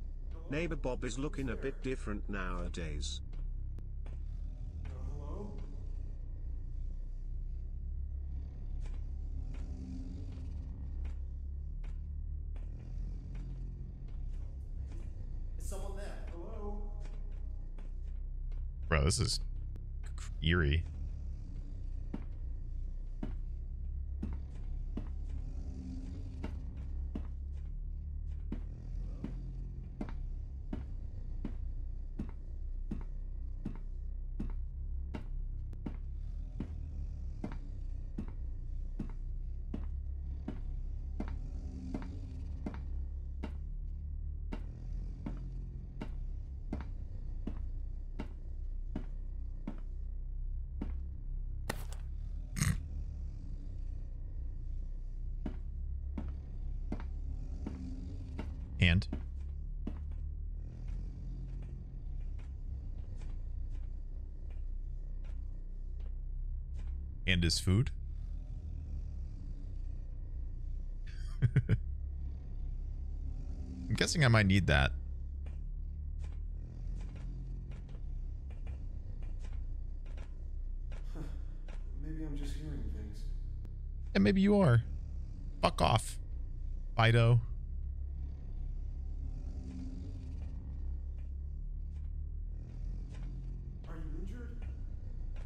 Neighbor Bob is looking a bit different nowadays. This is eerie. And and his food. I'm guessing I might need that. Maybe I'm just hearing things. And maybe you are. Fuck off. Fido. Are you injured?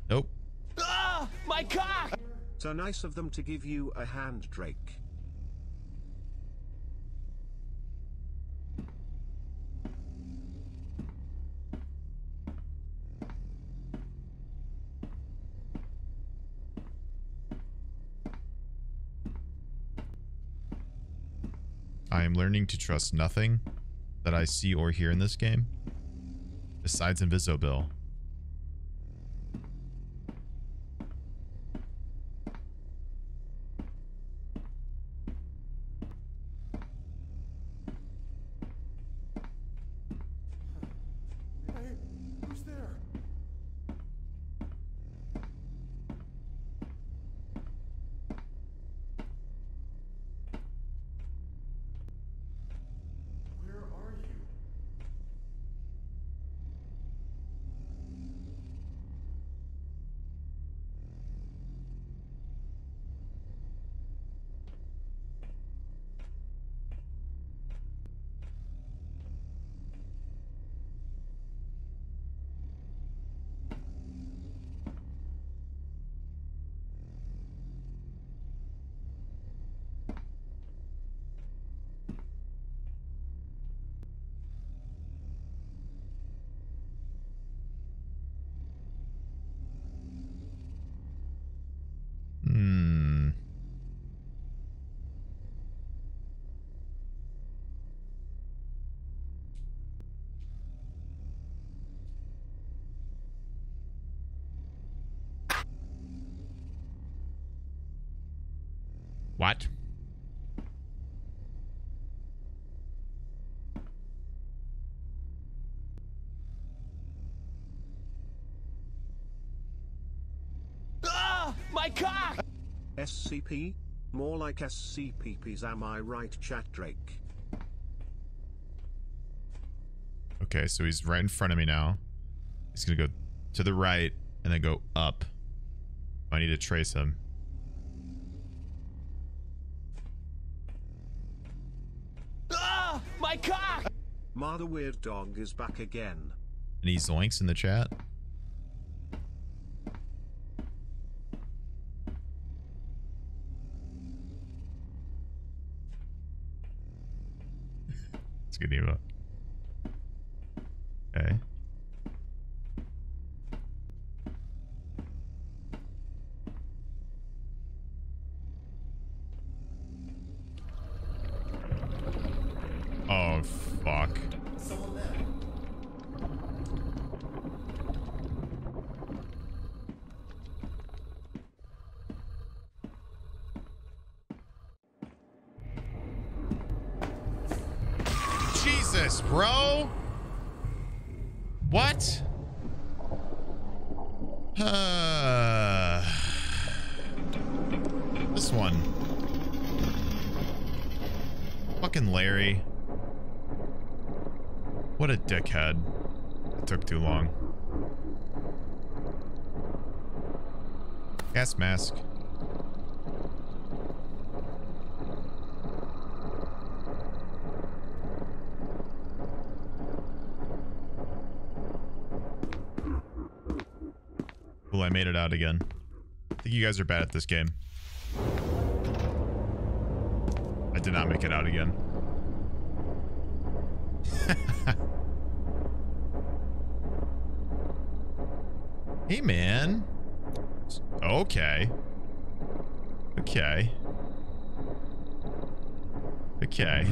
Nope. Ah! My cock! So nice of them to give you a hand, Drake. I am learning to trust nothing that I see or hear in this game besides Invisibill. Hey, who's there? Where are you? What? Ah! My cock! SCP? More like SCPPs, am I right, Chat Drake? Okay, so he's right in front of me now. He's gonna go to the right and then go up. I need to trace him. Ah! My cock! Ma the weird dog is back again. Any zoinks in the chat? It's good Eva. Okay. Oh fuck. Jesus, bro. What? Uh, this one. Fucking Larry. What a dickhead. It took too long. Gas mask. Cool, I made it out again. I think you guys are bad at this game. I did not make it out again. hey, man. Okay. Okay. Okay.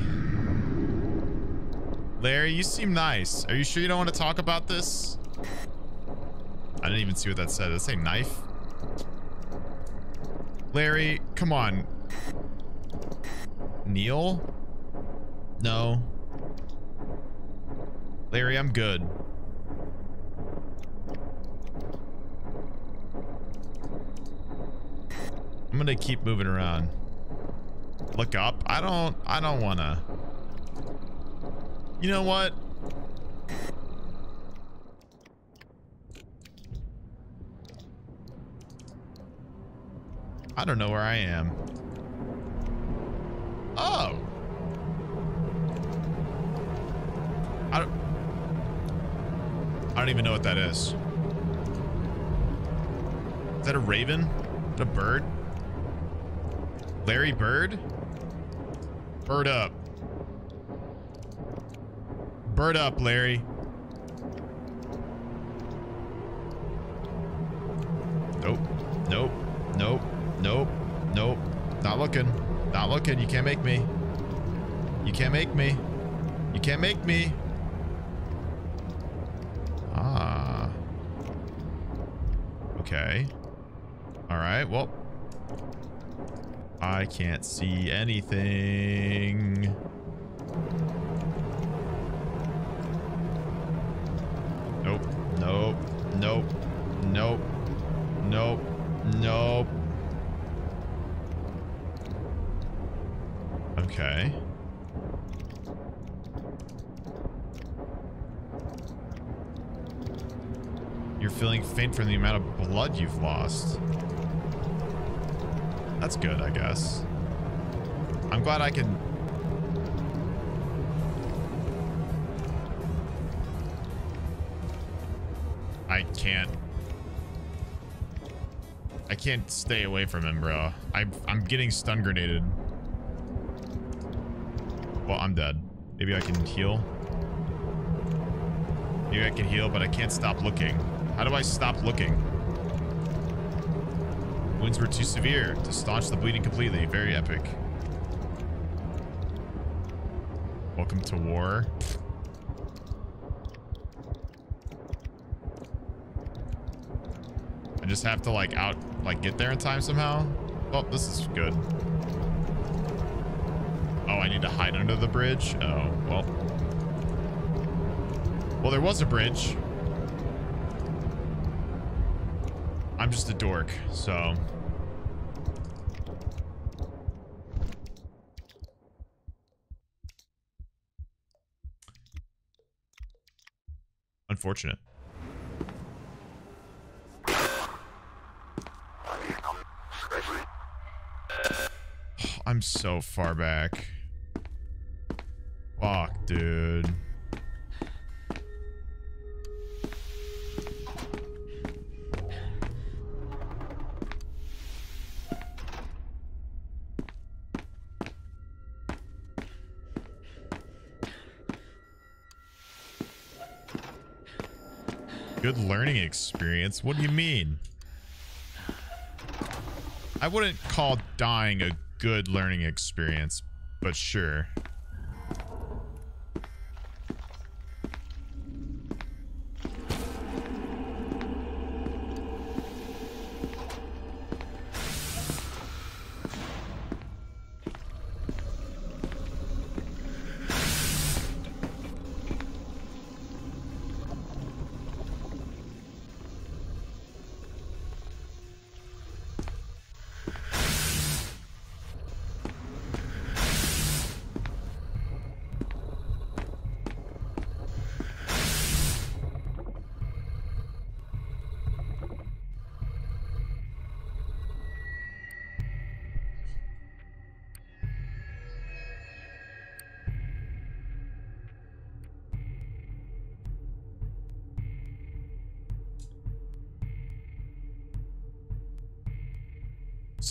Larry, you seem nice. Are you sure you don't want to talk about this? I didn't even see what that said. Did it say knife? Larry, come on. Neil? No. Larry, I'm good. I'm gonna keep moving around. Look up. I don't I don't wanna. You know what? I don't know where I am. Oh. I don't I don't even know what that is. Is that a raven? A bird? Larry Bird? Bird up. Bird up, Larry. Nope. Nope. Nope. Nope. Nope. Not looking. Looking. You can't make me. You can't make me. You can't make me. Ah. Okay. All right. Well, I can't see anything. Nope. Nope. Nope. Nope. Nope. Nope. Okay. You're feeling faint from the amount of blood you've lost. That's good, I guess. I'm glad I can... I can't... I can't stay away from him, bro. I'm, I'm getting stun grenaded. Well, I'm dead. Maybe I can heal. Maybe I can heal, but I can't stop looking. How do I stop looking? Wounds were too severe to staunch the bleeding completely. Very epic. Welcome to war. I just have to like out, like get there in time somehow. Oh, this is good. Oh, I need to hide under the bridge? Oh, well. Well, there was a bridge. I'm just a dork, so... Unfortunate. I'm so far back. Fuck, dude. Learning experience? What do you mean? I wouldn't call dying a good learning experience, but sure.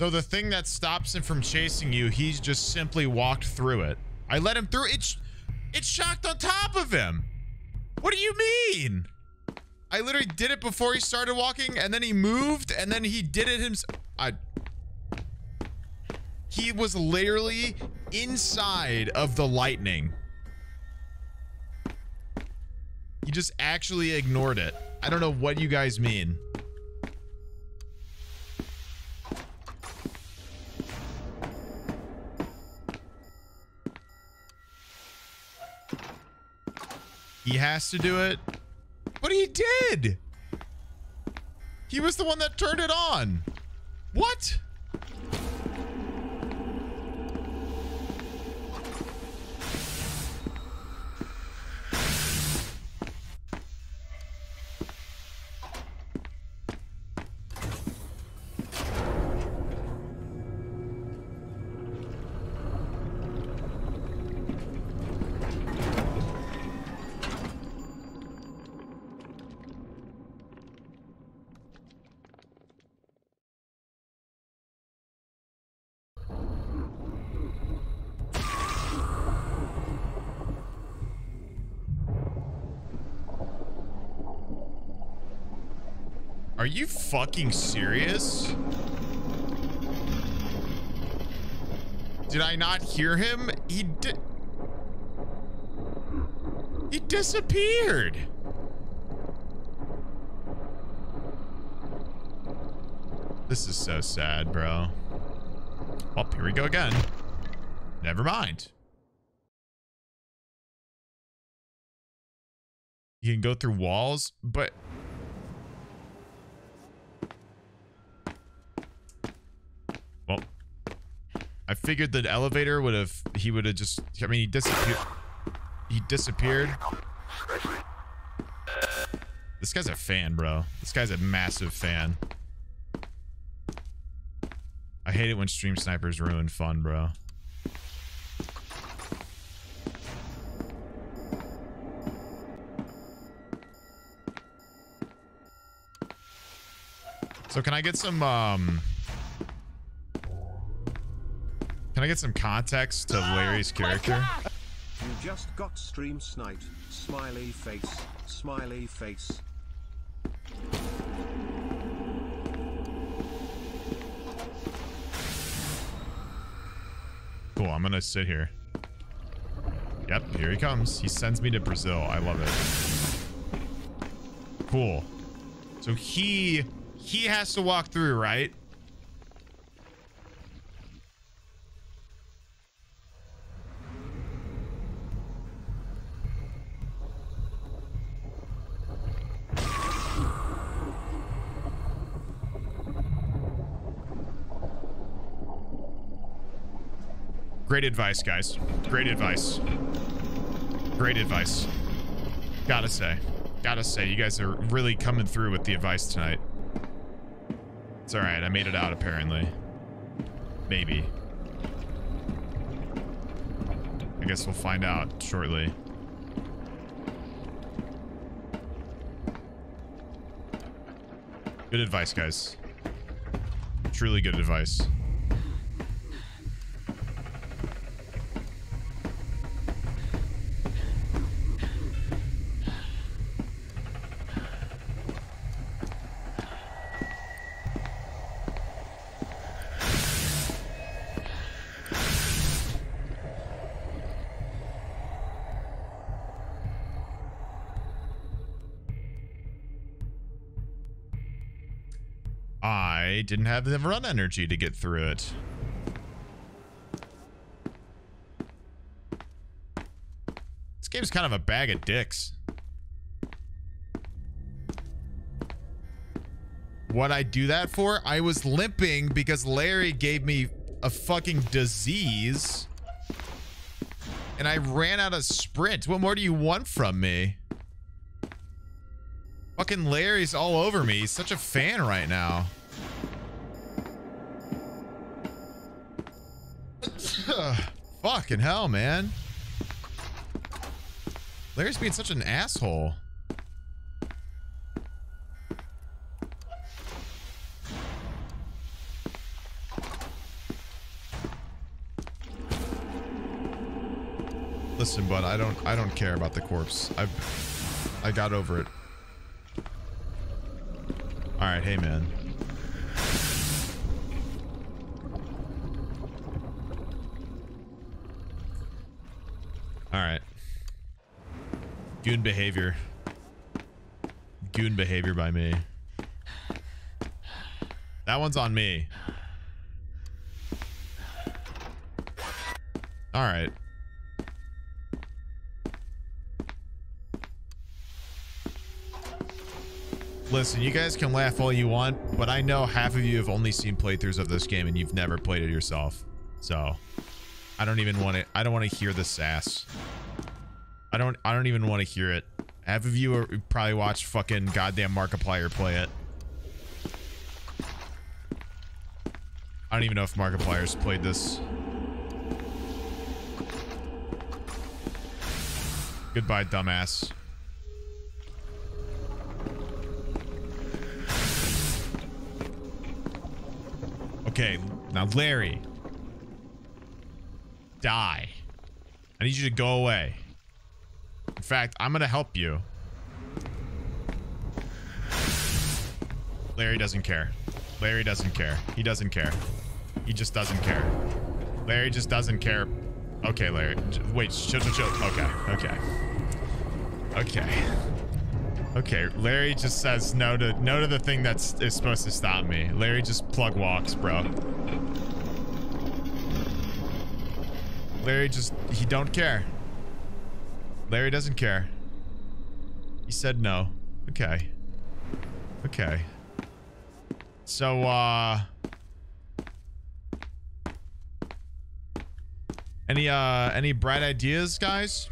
So the thing that stops him from chasing you, he's just simply walked through it. I let him through. It's it's shocked on top of him. What do you mean? I literally did it before he started walking, and then he moved, and then he did it himself. I. He was literally inside of the lightning. He just actually ignored it. I don't know what you guys mean. He has to do it. But he did. He was the one that turned it on. What? Are you fucking serious? Did I not hear him? He did. He disappeared. This is so sad, bro. Well, here we go again. Never mind. You can go through walls, but figured the elevator would have, he would have just, I mean, he disappeared. He disappeared. This guy's a fan, bro. This guy's a massive fan. I hate it when stream snipers ruin fun, bro. So can I get some, um... Can I get some context to oh, Larry's character? You just got stream sniped. Smiley face. Smiley face. Cool, I'm gonna sit here. Yep, here he comes. He sends me to Brazil. I love it. Cool. So he he has to walk through, right? Great advice, guys. Great advice. Great advice. Gotta say. Gotta say, you guys are really coming through with the advice tonight. It's alright, I made it out apparently. Maybe. I guess we'll find out shortly. Good advice, guys. Truly good advice. Didn't have the run energy to get through it. This game's kind of a bag of dicks. What I do that for? I was limping because Larry gave me a fucking disease. And I ran out of sprint. What more do you want from me? Fucking Larry's all over me. He's such a fan right now. Fucking hell, man. Larry's being such an asshole. Listen, bud, I don't I don't care about the corpse. I've I got over it. Alright, hey man. Alright. Goon behavior. Goon behavior by me. That one's on me. Alright. Listen, you guys can laugh all you want, but I know half of you have only seen playthroughs of this game and you've never played it yourself. So, I don't even want to I don't want to hear the sass. I don't I don't even want to hear it. Half of you are, probably watched fucking goddamn Markiplier play it. I don't even know if Markiplier's played this. Goodbye, dumbass. Okay, now Larry. Die. I need you to go away. Fact, I'm going to help you. Larry doesn't care. Larry doesn't care. He doesn't care. He just doesn't care. Larry just doesn't care. Okay, Larry. Wait, chill, chill, chill. Okay, okay. Okay. Okay, Larry just says no to no to the thing that's is supposed to stop me. Larry just plug walks, bro. Larry just he don't care. Larry doesn't care. He said no. Okay. Okay. So uh Any uh any bright ideas, guys?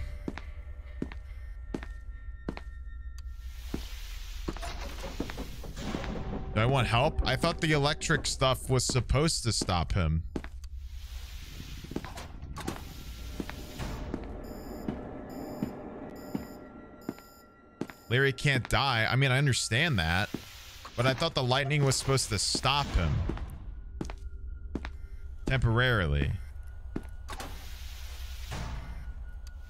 Do I want help? I thought the electric stuff was supposed to stop him. Larry can't die. I mean, I understand that. But I thought the lightning was supposed to stop him. Temporarily.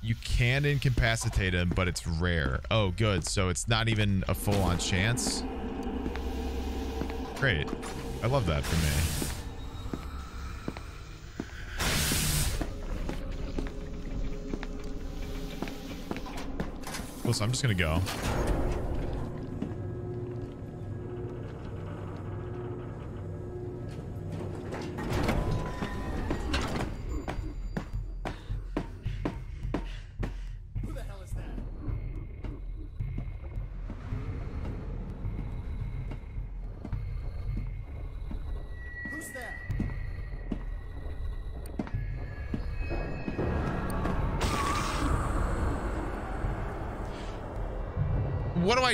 You can incapacitate him, but it's rare. Oh, good. So it's not even a full-on chance. Great. I love that for me. Listen, I'm just gonna go.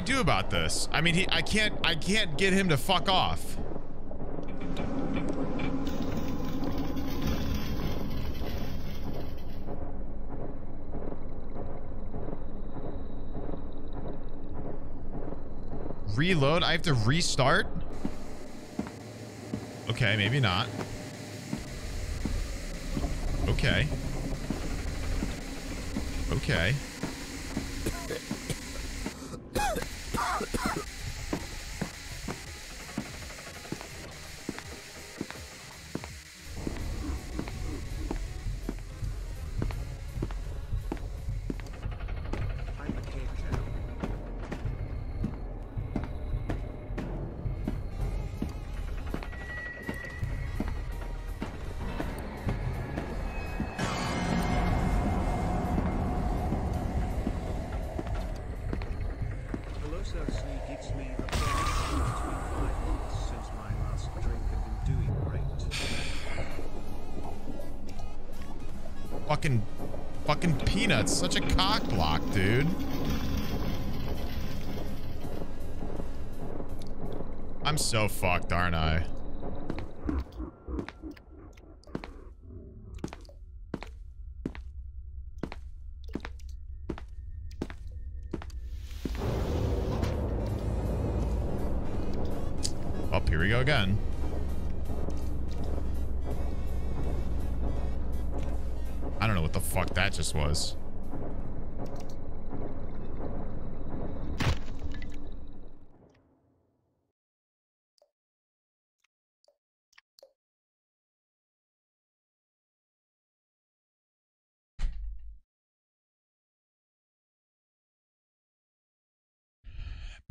Do about this? I mean, he, I can't, I can't get him to fuck off. Reload? I have to restart? Okay, maybe not. Okay. Okay. Fucking, fucking peanuts. Such a cock block, dude. I'm so fucked, aren't I? Was.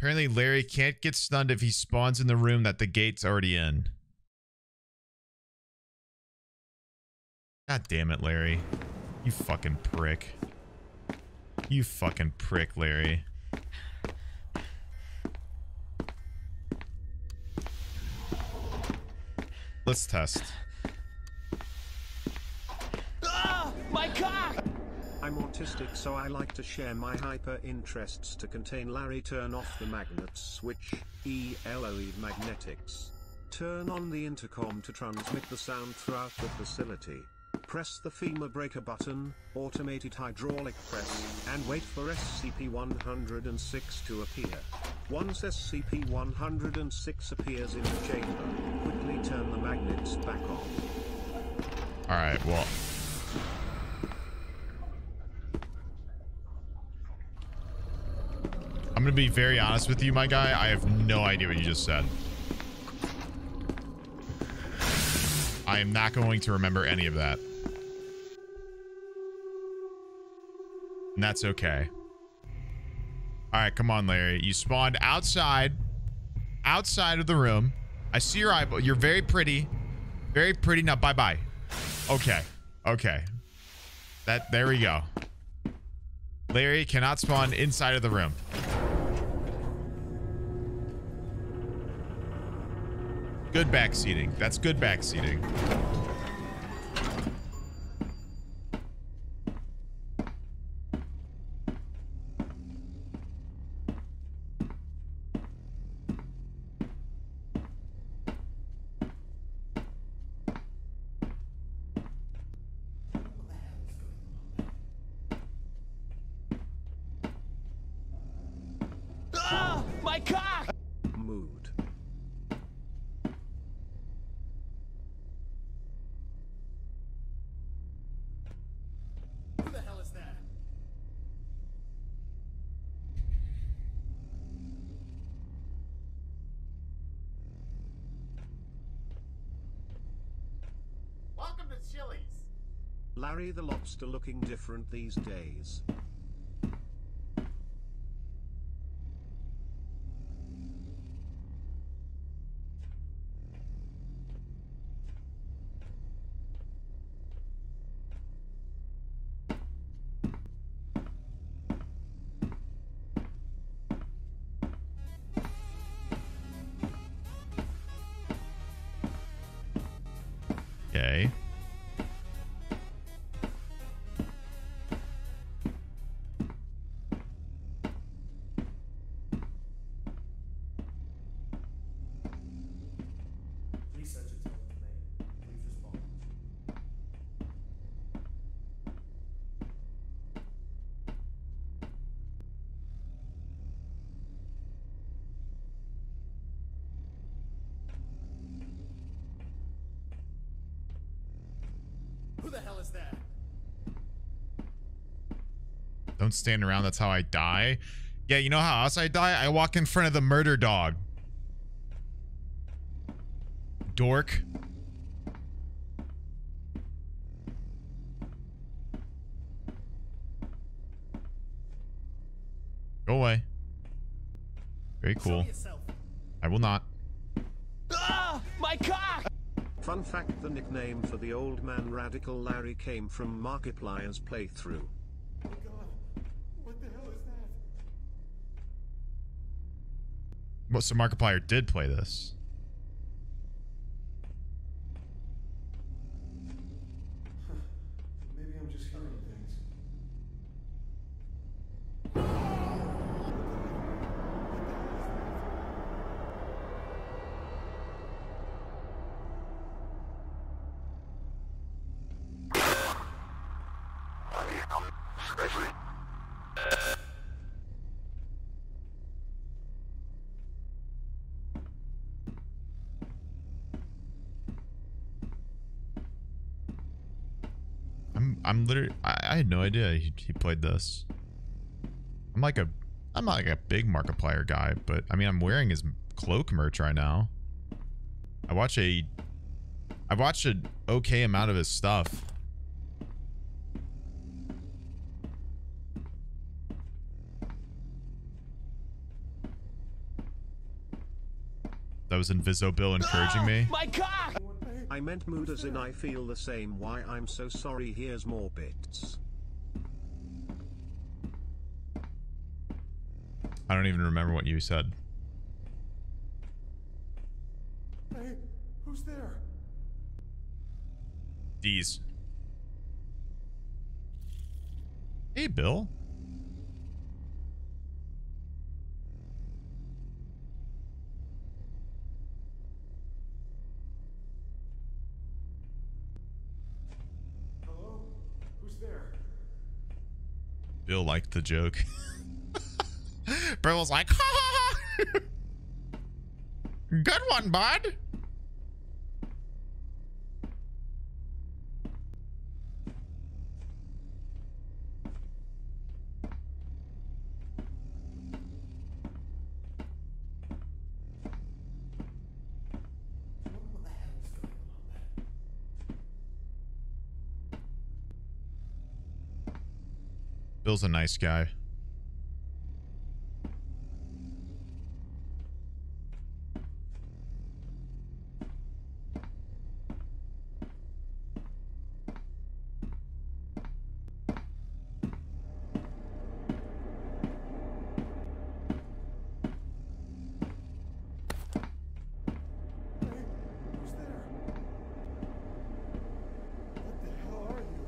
Apparently, Larry can't get stunned if he spawns in the room that the gate's already in. God damn it, Larry. You fucking prick. You fucking prick, Larry. Let's test. Ah, my cock! I'm autistic, so I like to share my hyper interests to contain Larry. Turn off the magnet switch, ELOE magnetics. Turn on the intercom to transmit the sound throughout the facility. Press the femur breaker button, automated hydraulic press, and wait for SCP-106 to appear. Once SCP-106 appears in the chamber, quickly turn the magnets back on. Alright, well. I'm gonna be very honest with you, my guy. I have no idea what you just said. I am not going to remember any of that. And that's okay. All right, come on, Larry. You spawned outside, outside of the room. I see your eyeball. You're very pretty. Very pretty. Now, bye-bye. Okay. Okay. That, there we go. Larry cannot spawn inside of the room. Good backseating. That's good backseating. Lobster looking different these days. Don't stand around. That's how I die. Yeah, you know how else I die? I walk in front of the murder dog. Dork. Go away. Very cool. I will not. Ah! My cock! Fun fact the nickname for the old man Radical Larry came from Markiplier's playthrough. Oh god. What the hell is that? Well, so Markiplier did play this. I'm literally I, I had no idea he, he played this. I'm like a I'm not like a big Markiplier guy, but I mean I'm wearing his cloak merch right now. I watch a I've watched an okay amount of his stuff. That was Invisibill encouraging me. Ah, my cock! I meant mood as in I feel the same why I'm so sorry here's more bits. I don't even remember what you said. Hey, who's there? D's. Hey, Bill. Bill liked the joke. Bill was like, ha ha ha. Good one, bud. Bill's a nice guy. Hey, who's there? What the hell are you?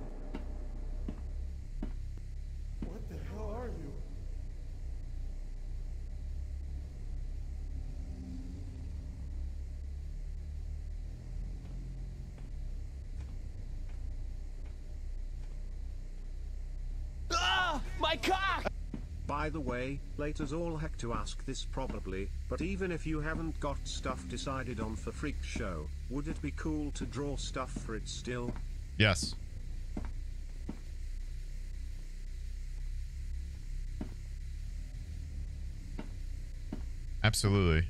What the hell are you? Ah! My cock! By the way, later's all heck to ask this probably, but even if you haven't got stuff decided on for Freak Show, would it be cool to draw stuff for it still? Yes. Absolutely.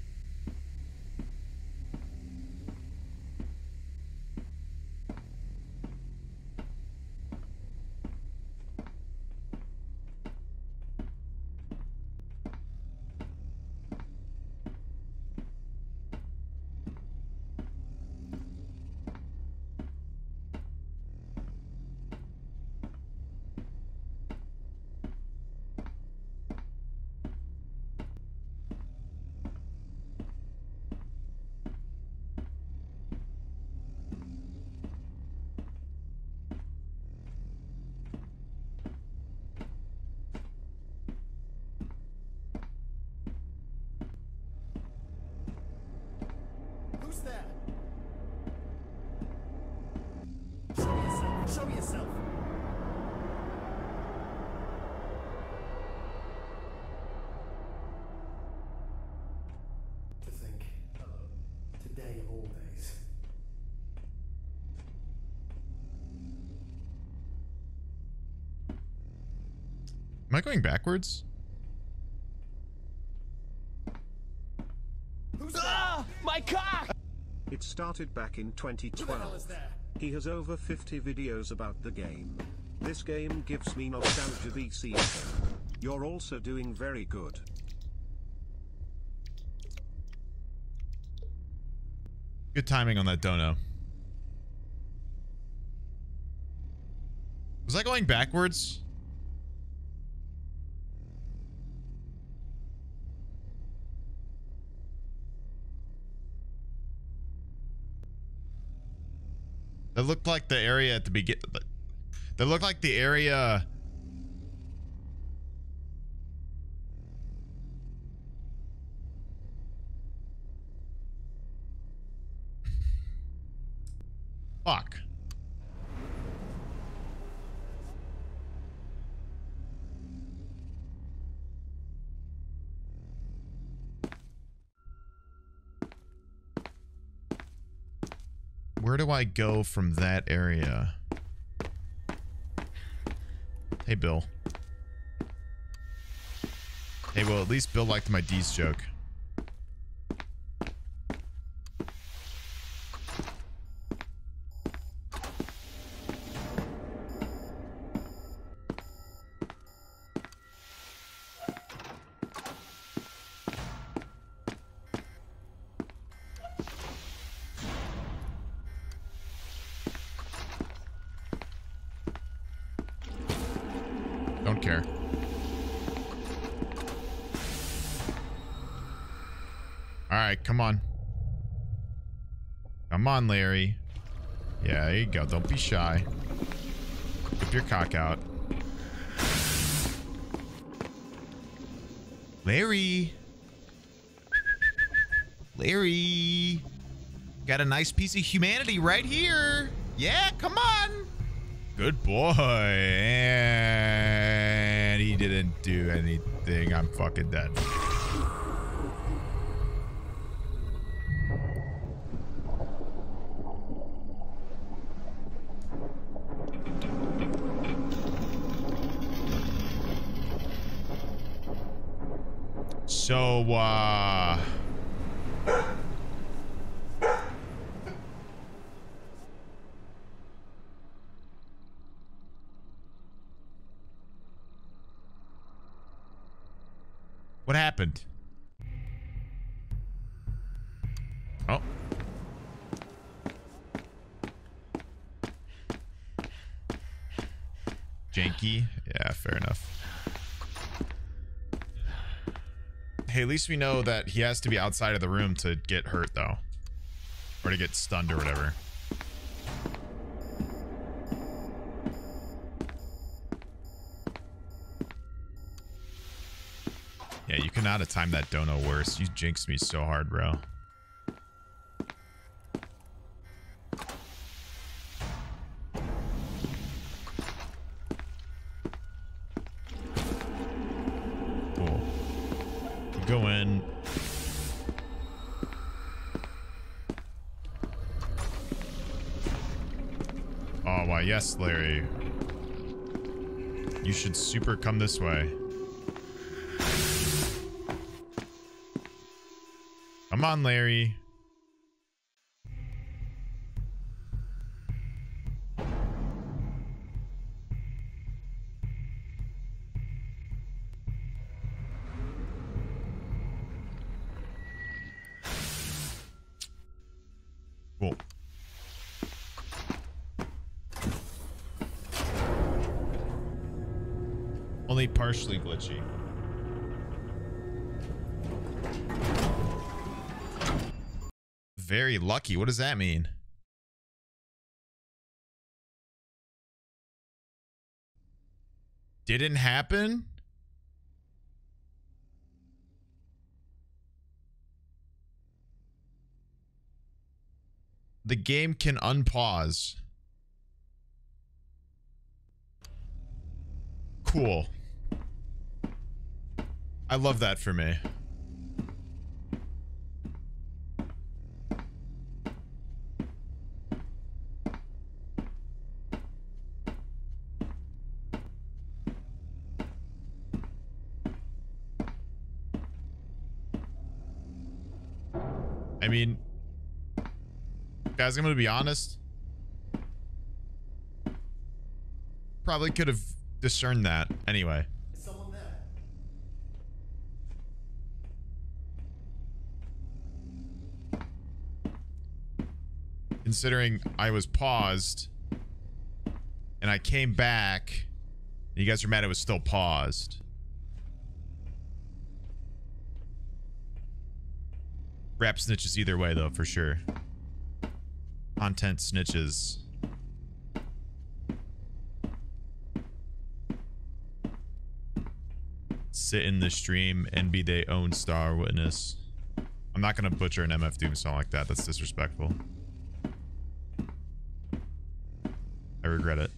Am I going backwards? Ah, my cock! It started back in 2012. He has over 50 videos about the game. This game gives me nostalgia VC. You're also doing very good. Good timing on that dono. Was I going backwards? That looked like the area at the begin. That looked like the area. Do I go from that area? Hey, Bill. Hey, well, at least Bill liked my D's joke. Right, come on. Come on, Larry. Yeah, there you go. Don't be shy. Whip your cock out. Larry. Larry. Got a nice piece of humanity right here. Yeah, come on. Good boy. And he didn't do anything. I'm fucking dead. So, uh... What happened? Oh. Janky? Yeah, fair enough. Hey, at least we know that he has to be outside of the room to get hurt, though. Or to get stunned or whatever. Yeah, you cannot have timed that dono worse. You jinxed me so hard, bro. Yes, Larry. You should super come this way. Come on, Larry. Lucky. What does that mean? Didn't happen? The game can unpause. Cool. I love that for me. Guys, I'm going to be honest. Probably could have discerned that anyway. Considering I was paused and I came back, you guys are mad it was still paused. Rap snitches either way, though, for sure. Content snitches. Sit in the stream and be their own star witness. I'm not gonna butcher an MF Doom song like that. That's disrespectful. I regret it.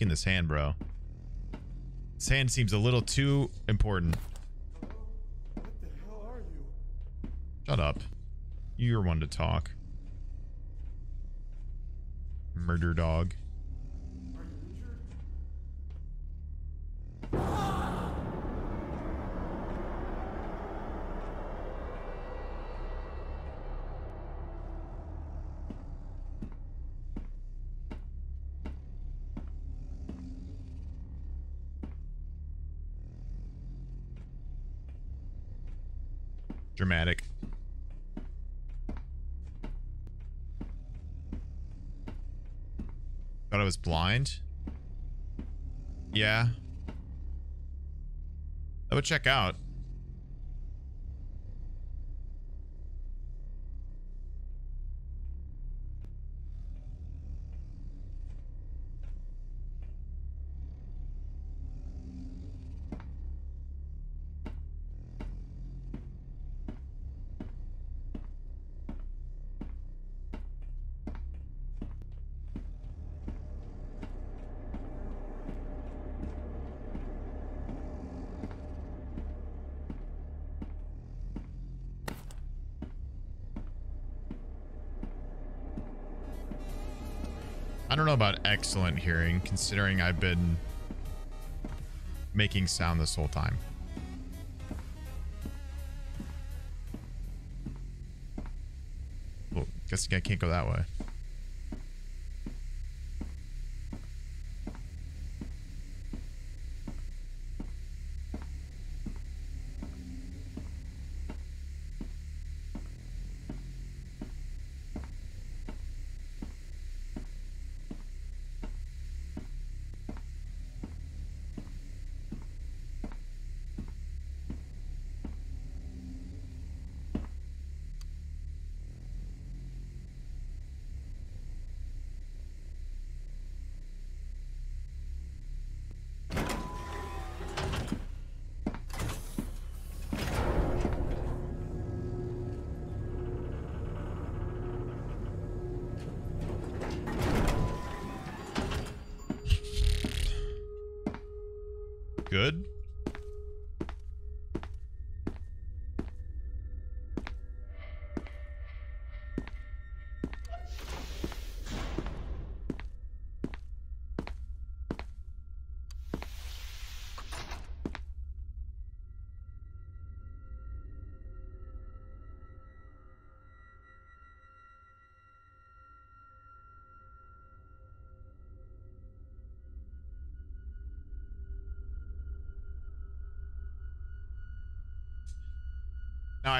Taking this hand, bro. This hand seems a little too important. Shut up. You're one to talk. Murder dog. Are you injured? Dramatic. Thought I was blind? Yeah. I would check out. Know about excellent hearing, considering I've been making sound this whole time. Well, guess I can't go that way.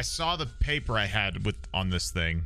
I saw the paper I had with on this thing.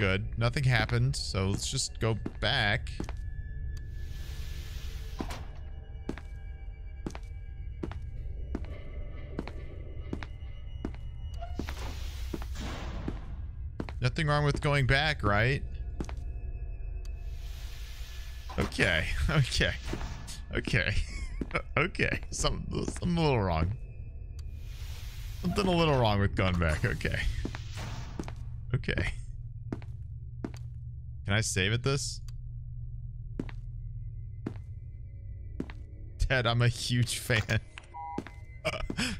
Good. Nothing happened, so let's just go back. Nothing wrong with going back, right? Okay. Okay. Okay. okay. Some, something a little wrong. Something a little wrong with going back. Okay. Okay. Can I save at this? Ted, I'm a huge fan.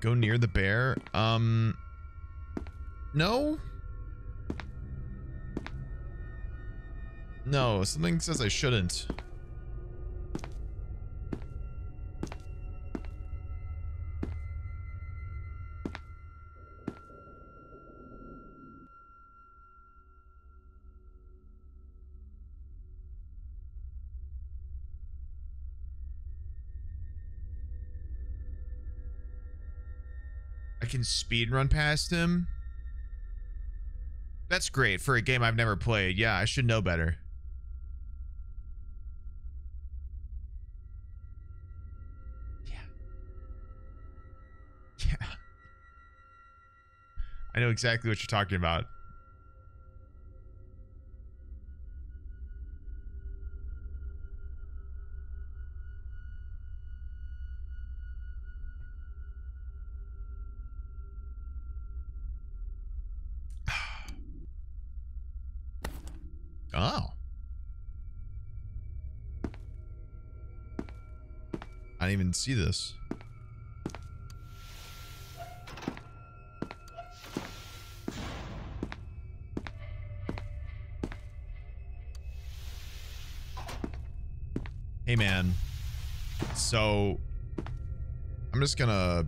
Go near the bear? Um, no? No, something says I shouldn't. Speed run past him. That's great for a game I've never played. Yeah, I should know better. Yeah. Yeah. I know exactly what you're talking about. See this. Hey man. So I'm just gonna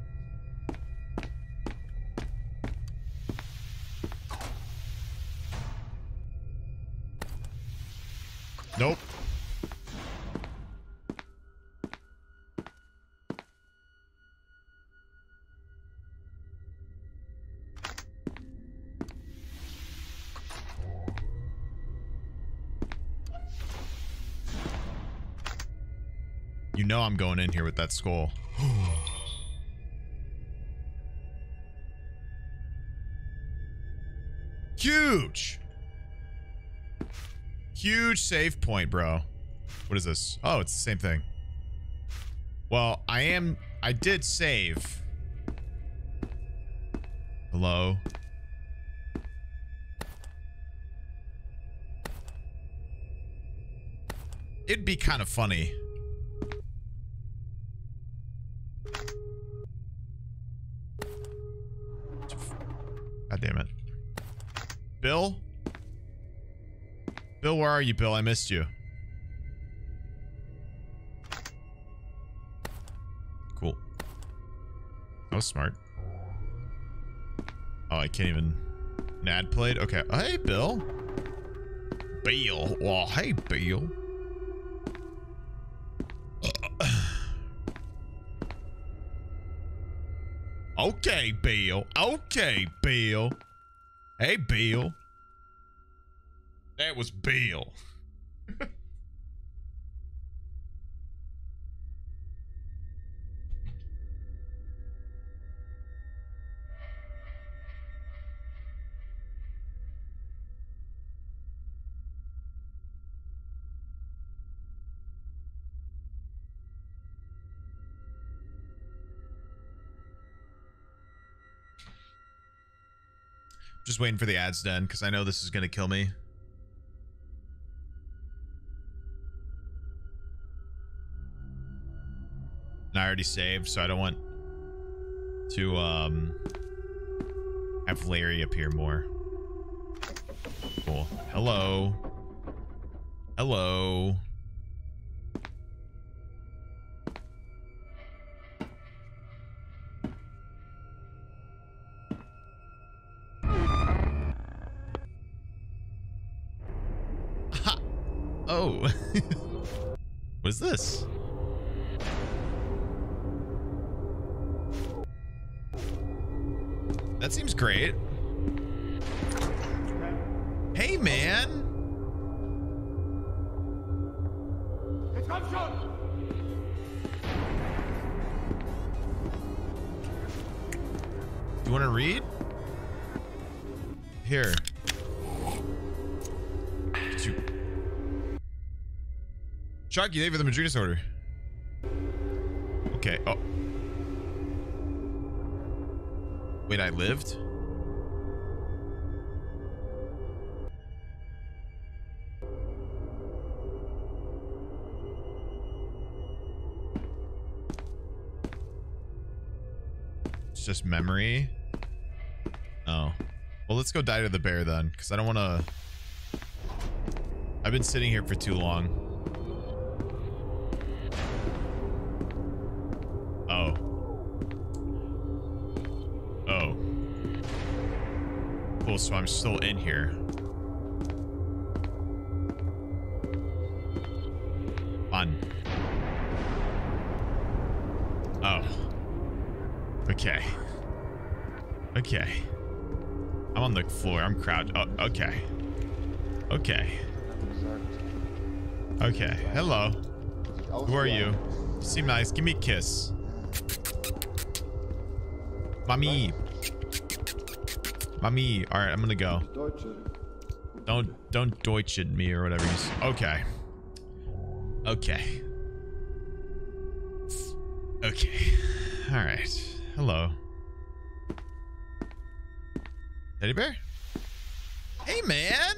going in here with that skull. Huge! Huge save point, bro. What is this? Oh, it's the same thing. Well, I am... I did save. Hello? It'd be kind of funny. Are you, Bill? I missed you. Cool. That was smart. Oh, I can't even... Nad played? Okay. Oh, hey, Bill. Bill. Well, hey, Bill. okay, Bill. Okay, Bill. Hey, Bill. That was Bill. Just waiting for the ads done because I know this is going to kill me. Already saved, so I don't want to um have Larry appear more. Cool. Hello. Hello. They the Madrinas order. Okay. Oh. Wait, I lived? It's just memory. Oh. Well, let's go die to the bear then, because I don't want to... I've been sitting here for too long. So I'm still in here. Fun. Oh. Okay. Okay. I'm on the floor. I'm crouched. Oh, okay. Okay. Okay. Hello. Who are you? You seem nice. Give me a kiss. Mommy. Mommy. All right, I'm gonna go. Don't don't Deutsch me or whatever. Okay. Okay. Okay. All right. Hello. Teddy bear? Hey, man.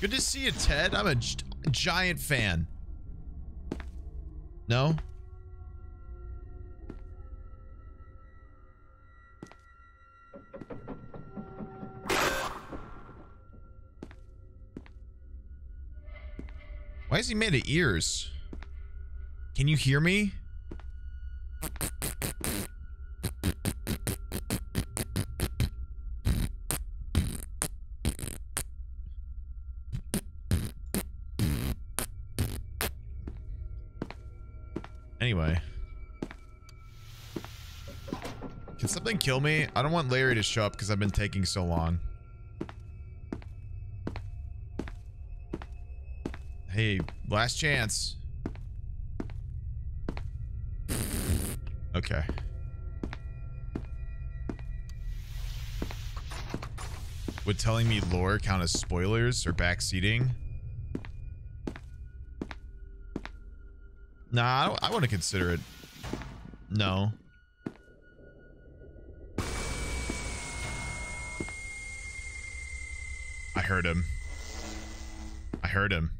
Good to see you, Ted. I'm a giant fan. No? Why is he made of ears? Can you hear me? Anyway. Can something kill me? I don't want Larry to show up because I've been taking so long. Hey, last chance. Okay. Would telling me lore count as spoilers or backseating? Nah, I, I want to consider it. No. I heard him. I heard him.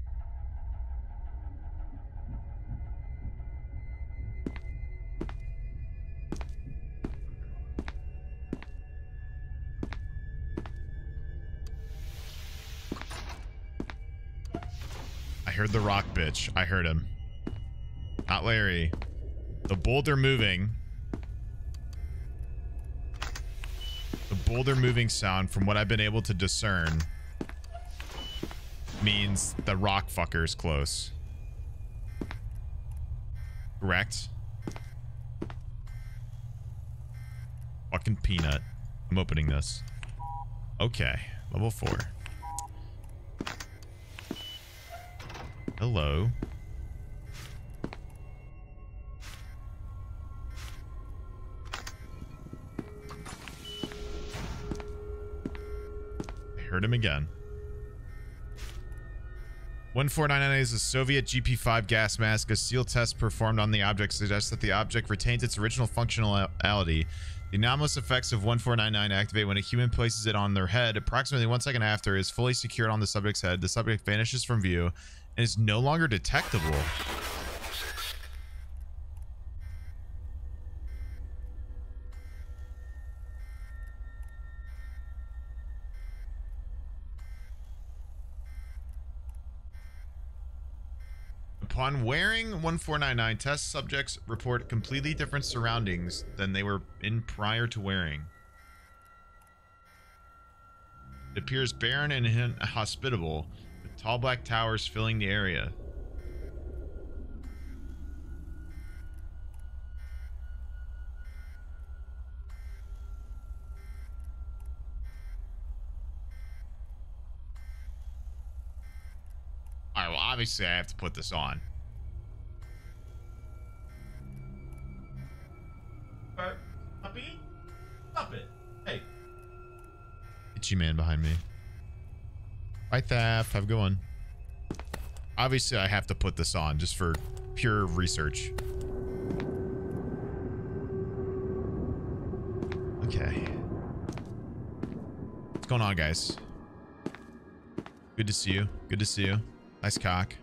Heard the rock bitch. I heard him. Not Larry. The boulder moving. The boulder moving sound, from what I've been able to discern, means the rock fucker is close. Correct? Fucking peanut. I'm opening this. Okay. Level four. Hello. I heard him again. 1499 is a Soviet GP5 gas mask. A seal test performed on the object suggests that the object retains its original functionality. The anomalous effects of 1499 activate when a human places it on their head. Approximately one second after it is fully secured on the subject's head. The subject vanishes from view and is no longer detectable. Upon wearing 1499, test subjects report completely different surroundings than they were in prior to wearing. It appears barren and inhospitable, Tall black towers filling the area. All right, well, obviously I have to put this on. Puppy? Stop it. Hey. Itchy man behind me. Bye, Thaf. Have a good one. Obviously, I have to put this on just for pure research. Okay. What's going on, guys? Good to see you. Good to see you. Nice cock.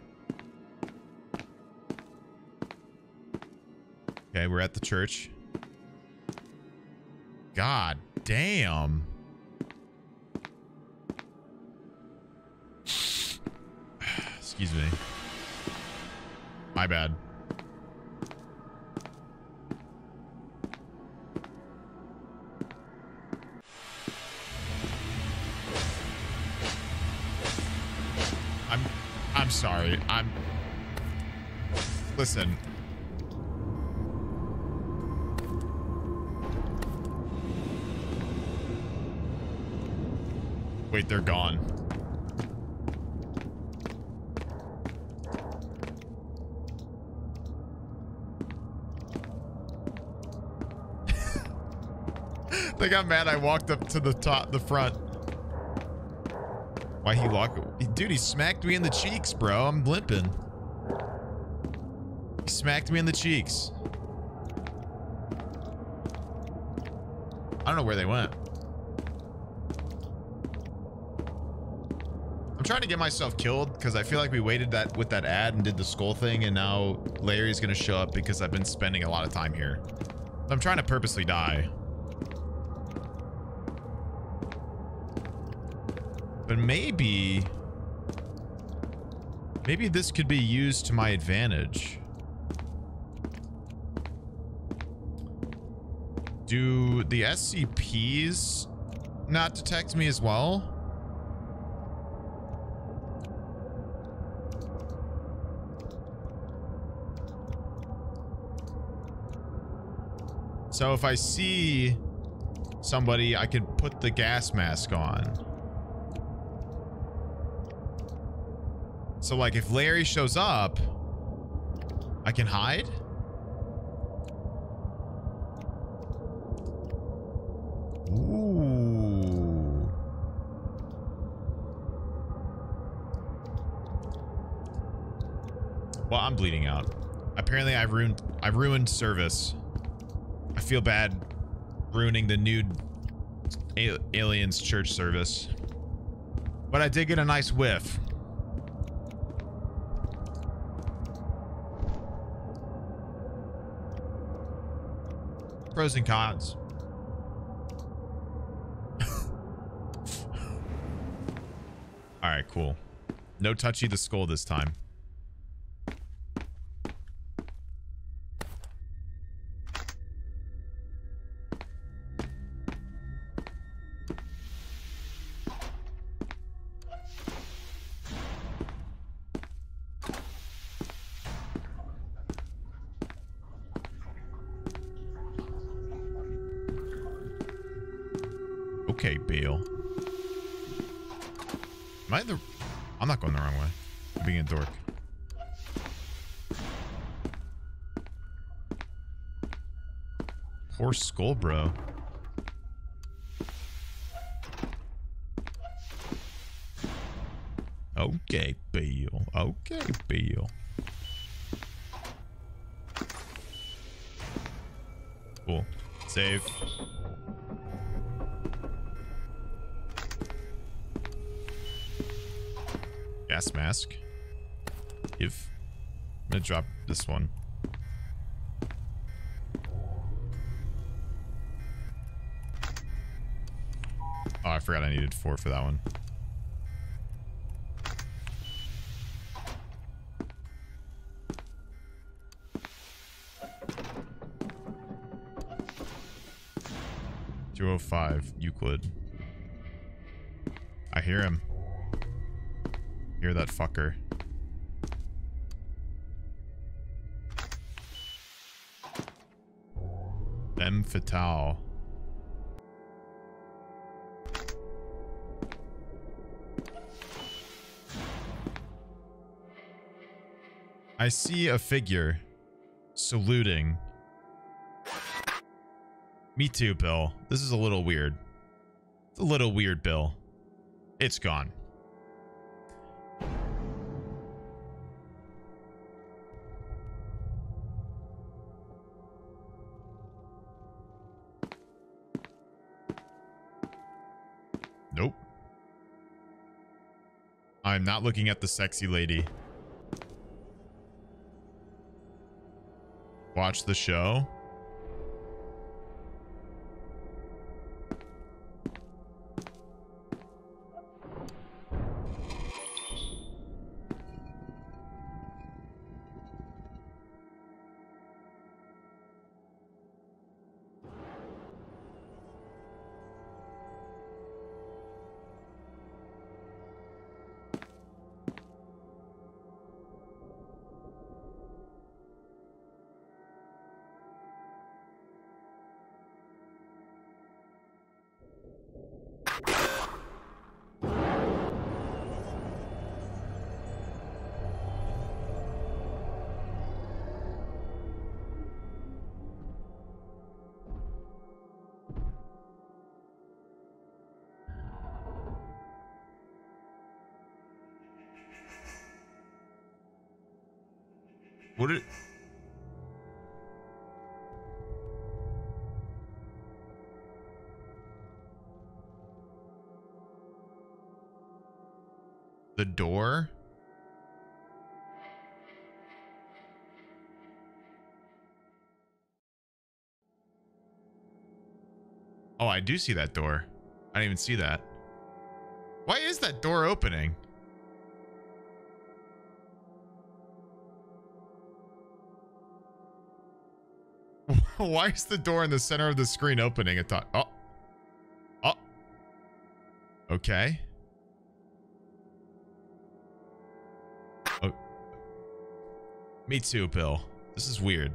Okay, we're at the church. God damn. Excuse me. My bad. I'm I'm sorry. I'm Listen. Wait, they're gone. they got mad I walked up to the top, the front. Why he walk? Dude, he smacked me in the cheeks, bro. I'm limping. He smacked me in the cheeks. I don't know where they went. I'm trying to get myself killed because I feel like we waited that with that ad and did the skull thing and now Larry's gonna show up because I've been spending a lot of time here. I'm trying to purposely die. But maybe... Maybe this could be used to my advantage. Do the SCPs not detect me as well? So if I see somebody, I could put the gas mask on. So like if Larry shows up, I can hide? Ooh. Well, I'm bleeding out. Apparently I ruined I ruined service. I feel bad ruining the nude aliens church service. But I did get a nice whiff. Pros and cons. All right, cool. No touchy the skull this time. Poor skull, bro. Okay, Bale. Okay, Bale. Cool. Save. Gas mask. Give. I'm gonna drop this one. Needed four for that one. Two oh five Euclid. I hear him. Hear that fucker. M Fatale. I see a figure saluting. Me too, Bill. This is a little weird. It's a little weird, Bill. It's gone. Nope. I'm not looking at the sexy lady. Watch the show. Do see that door. I didn't even see that. Why is that door opening? Why is the door in the center of the screen opening? It thought, oh, oh, okay. Oh, me too, Bill. This is weird.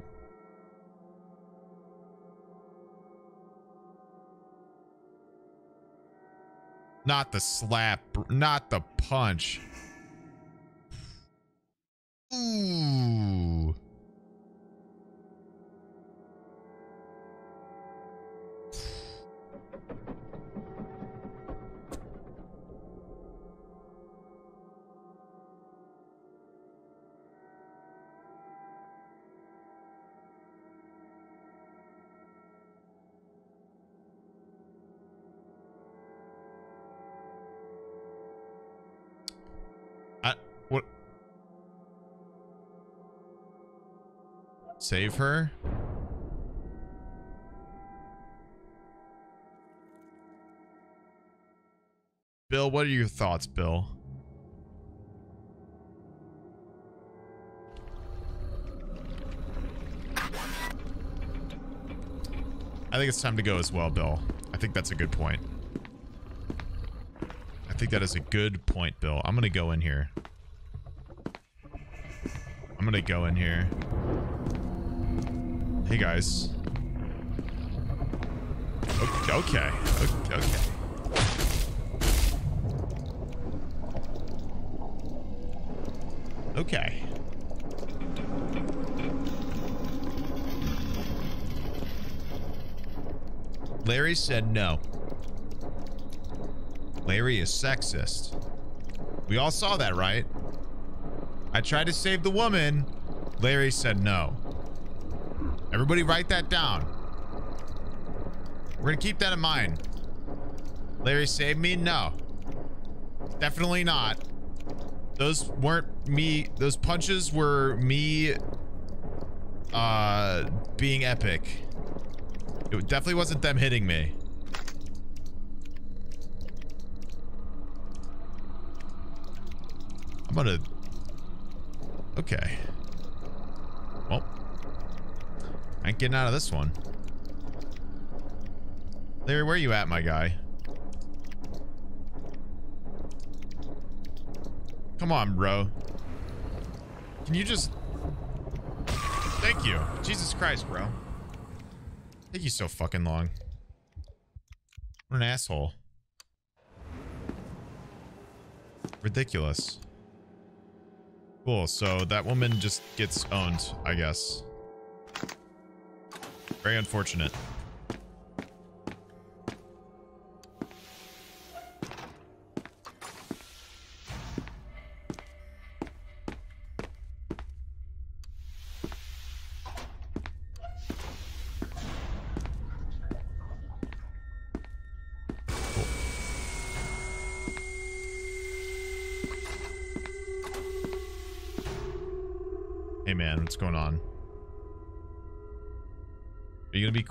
Not the slap, not the punch. Ooh. Save her? Bill, what are your thoughts, Bill? I think it's time to go as well, Bill. I think that's a good point. I think that is a good point, Bill. I'm going to go in here. I'm going to go in here. Hey, guys. Okay. Okay. okay. Okay. Larry said no. Larry is sexist. We all saw that, right? I tried to save the woman. Larry said no. Everybody write that down. We're going to keep that in mind. Larry saved me? No. Definitely not. Those weren't me. Those punches were me uh, being epic. It definitely wasn't them hitting me. I'm gonna... Okay. Well. I ain't getting out of this one. Larry, where are you at, my guy? Come on, bro. Can you just... Thank you. Jesus Christ, bro. Take you so fucking long. What an asshole. Ridiculous. Cool, so that woman just gets owned, I guess. Very unfortunate.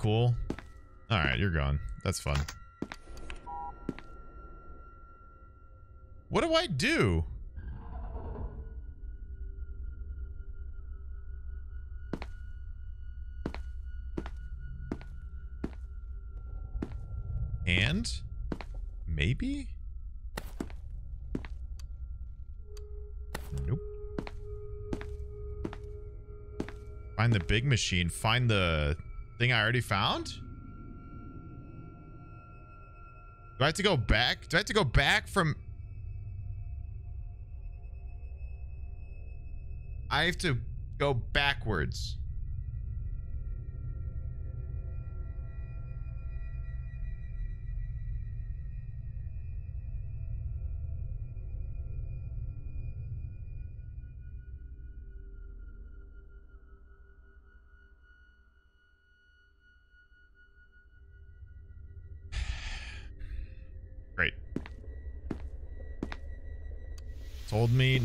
Cool? Alright, you're gone. That's fun. What do I do? And? Maybe? Nope. Find the big machine. Find the thing I already found? Do I have to go back? Do I have to go back from... I have to go backwards.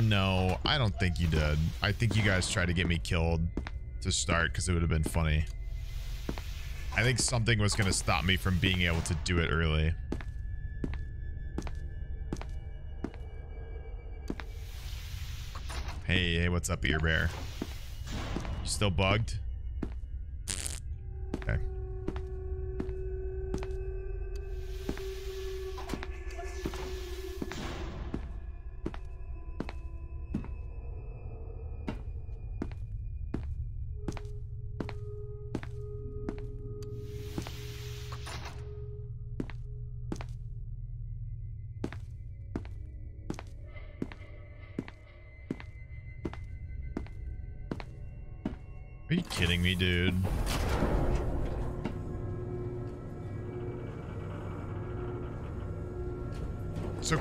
No, I don't think you did. I think you guys tried to get me killed to start because it would have been funny. I think something was going to stop me from being able to do it early. Hey, hey, what's up, ear bear? You still bugged?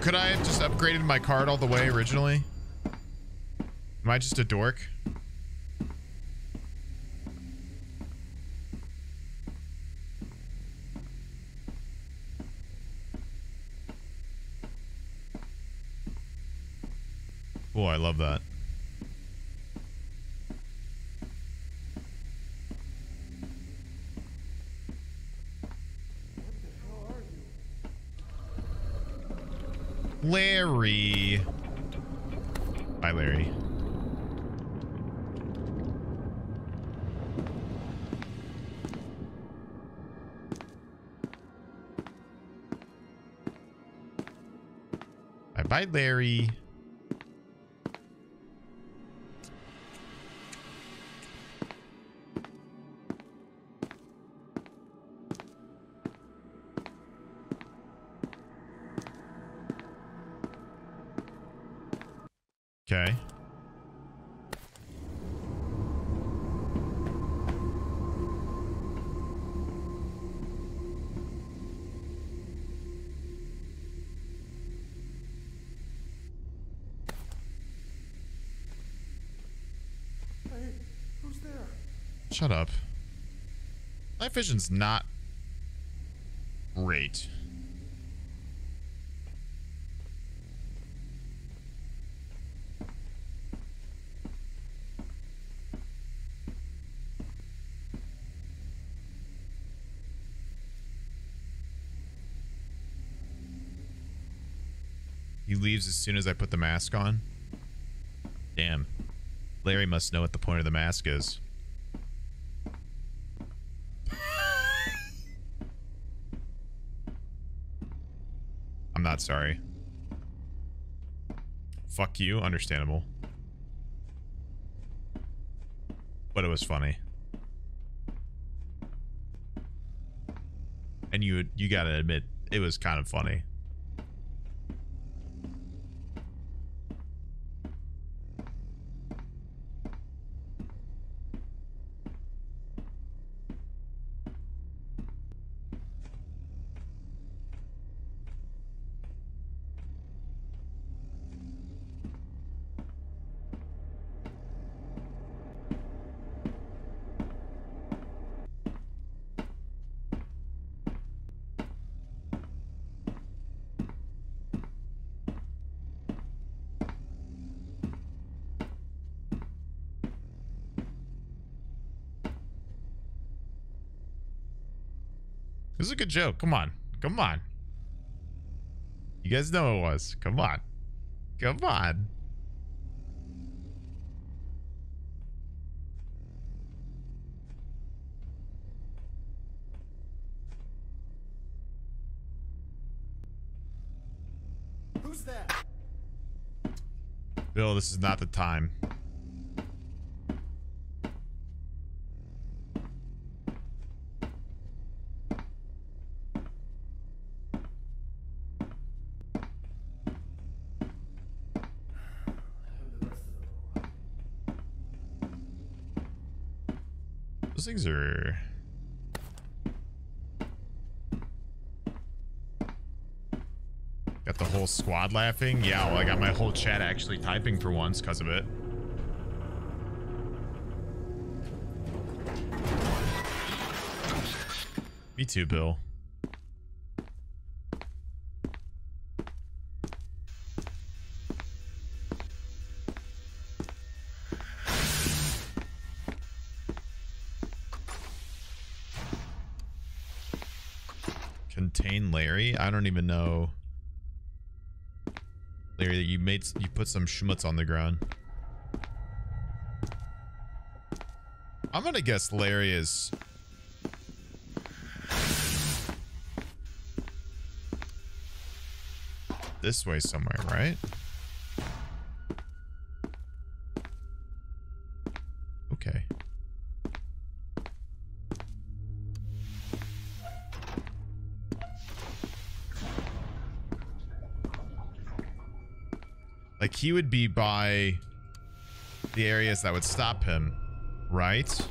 Could I have just upgraded my card all the way originally? Am I just a dork? Larry. Bye, Larry. Bye bye, Larry. Shut up. Night vision's not great. He leaves as soon as I put the mask on. Damn. Larry must know what the point of the mask is. Sorry. fuck you. Understandable. But it was funny. And you you gotta admit, it was kind of funny. Joke. Come on. Come on. You guys know it was. Come on. Come on. Who's that? Bill, this is not the time. Things are... Got the whole squad laughing? Yeah, well, I got my whole chat actually typing for once because of it. Me too, Bill. Know. Larry, you made you put some schmutz on the ground. I'm gonna guess Larry is this way somewhere, right? He would be by the areas that would stop him, right?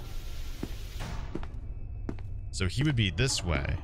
So he would be this way.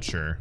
Mature.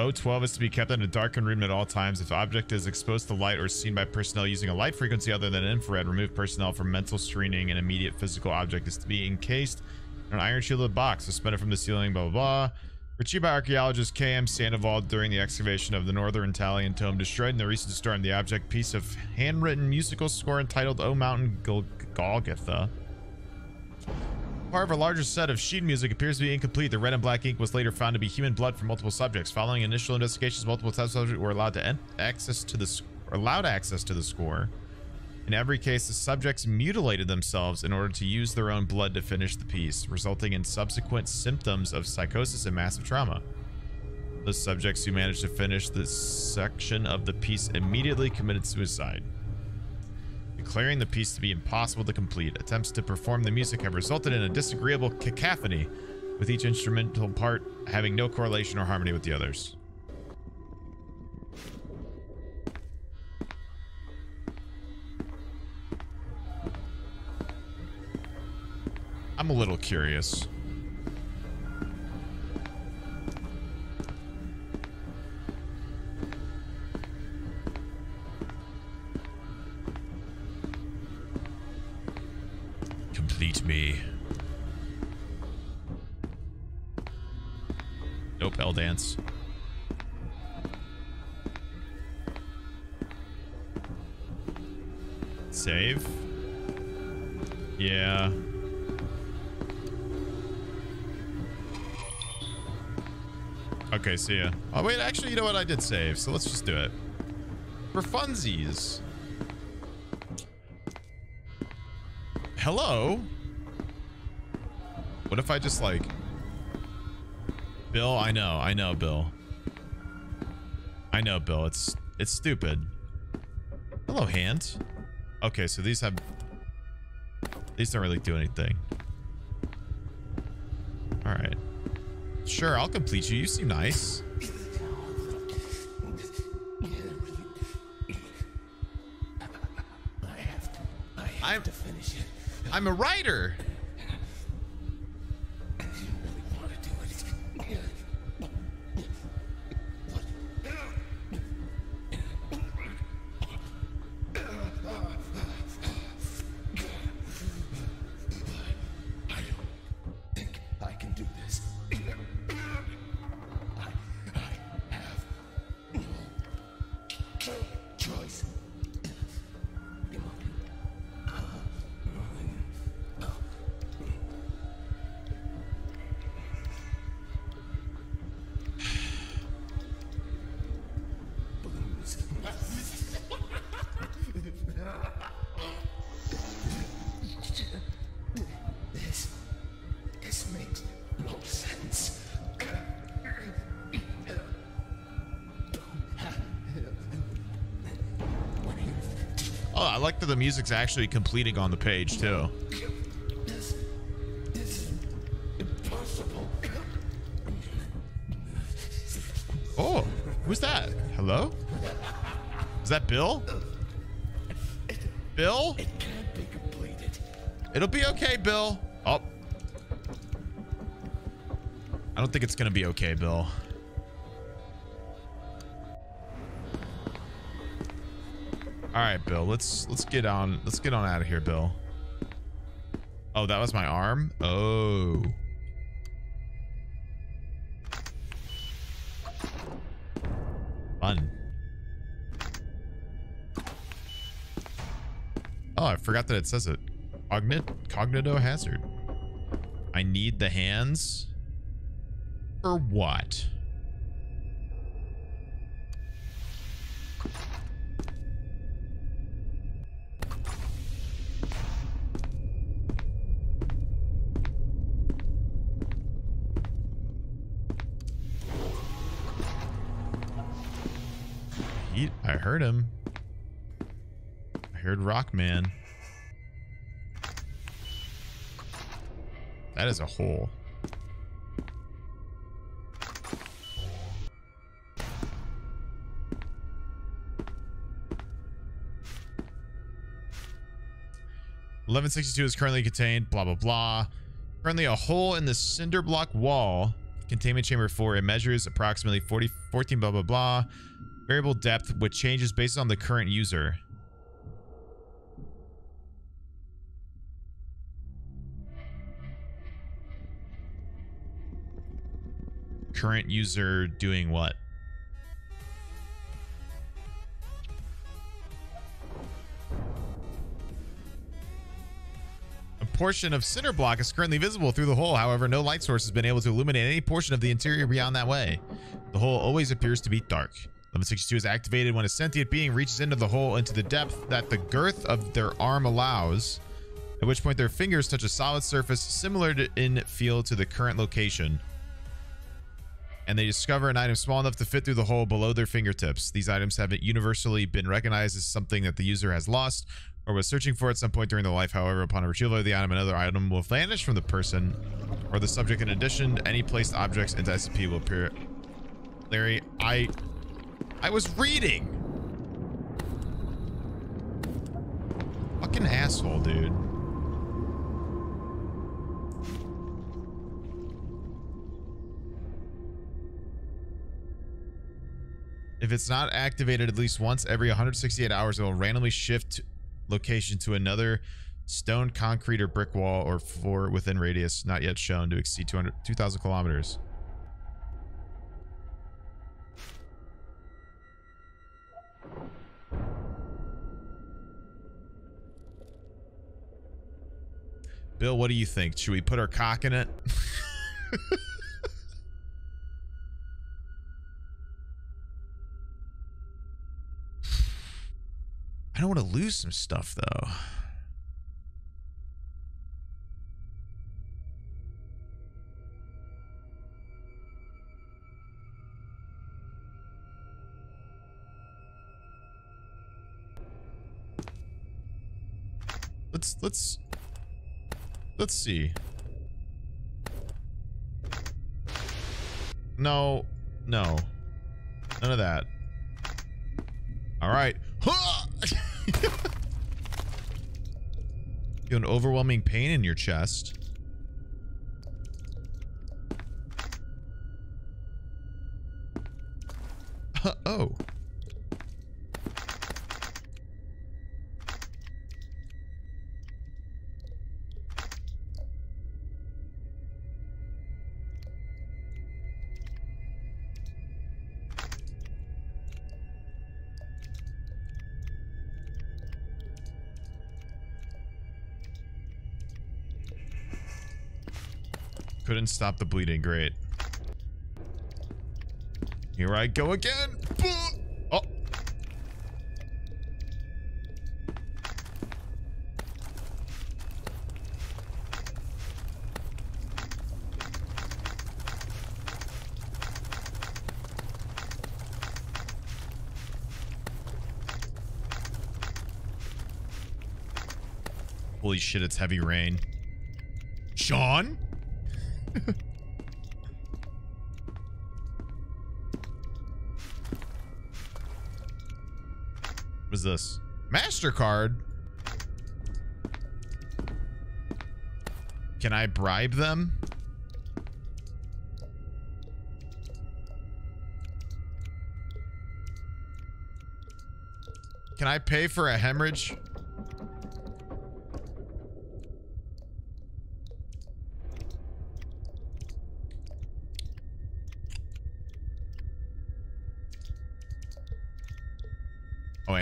O12 is to be kept in a darkened room at all times. If object is exposed to light or seen by personnel using a light frequency other than infrared, remove personnel from mental screening. An immediate physical object is to be encased in an iron shielded box suspended from the ceiling, blah, blah, blah. Retrieved by archaeologist K.M. Sandoval during the excavation of the Northern Italian tomb, destroyed in the recent storm. The object piece of handwritten musical score entitled O Mountain Gol- Golgotha. Part of a larger set of sheet music appears to be incomplete. The red and black ink was later found to be human blood from multiple subjects. Following initial investigations, multiple test subjects were allowed to access to the allowed access to the score. In every case, the subjects mutilated themselves in order to use their own blood to finish the piece, resulting in subsequent symptoms of psychosis and massive trauma. The subjects who managed to finish this section of the piece immediately committed suicide declaring the piece to be impossible to complete. Attempts to perform the music have resulted in a disagreeable cacophony, with each instrumental part having no correlation or harmony with the others. I'm a little curious. See ya. Oh, wait, actually, you know what? I did save, so let's just do it. For funsies. Hello? What if I just like... Bill, I know, I know, Bill. I know, Bill. It's it's stupid. Hello, hand. Okay, so these have... These don't really do anything. Sure, I'll complete you. You seem nice. I'm, to, to finish it. I'm a writer. Like that the music's actually completing on the page too. This, this is impossible. Oh, who's that? Hello? Is that Bill? Bill? It can't be completed. It'll be okay, Bill. Oh. I don't think it's gonna be okay, Bill. All right, Bill. Let's let's get on. Let's get on out of here, Bill. Oh, that was my arm. Oh. Fun. Oh, I forgot that it says it. Cognit cognito hazard. I need the hands. For what? He, I heard him. I heard Rockman. That is a hole. Eleven sixty two is currently contained. Blah blah blah. Currently, a hole in the cinder block wall Containment chamber 4. It measures approximately 40, 14 blah blah blah. Variable depth, which changes based on the current user. Current user doing what? A portion of cinder block is currently visible through the hole. However, no light source has been able to illuminate any portion of the interior beyond that way. The hole always appears to be dark. 1162 is activated when a sentient being reaches into the hole into the depth that the girth of their arm allows, at which point their fingers touch a solid surface similar to, in feel to the current location. And they discover an item small enough to fit through the hole below their fingertips. These items haven't universally been recognized as something that the user has lost or was searching for at some point during their life. However, upon a retrieval of the item, another item will vanish from the person or the subject. In addition, any placed objects into SCP will appear. Larry, I I was reading. Fucking asshole, dude. If it's not activated at least once every 168 hours, it will randomly shift location to another stone, concrete, or brick wall or floor within radius not yet shown to exceed 200, 2,000 kilometers. Bill, what do you think? Should we put our cock in it? I don't want to lose some stuff though. Let's let's let's see. No, no, none of that. All right. Feel an overwhelming pain in your chest. oh. Stop the bleeding. Great. Here I go again. Oh. Holy shit, it's heavy rain. Sean? This? MasterCard? Can I bribe them? Can I pay for a hemorrhage?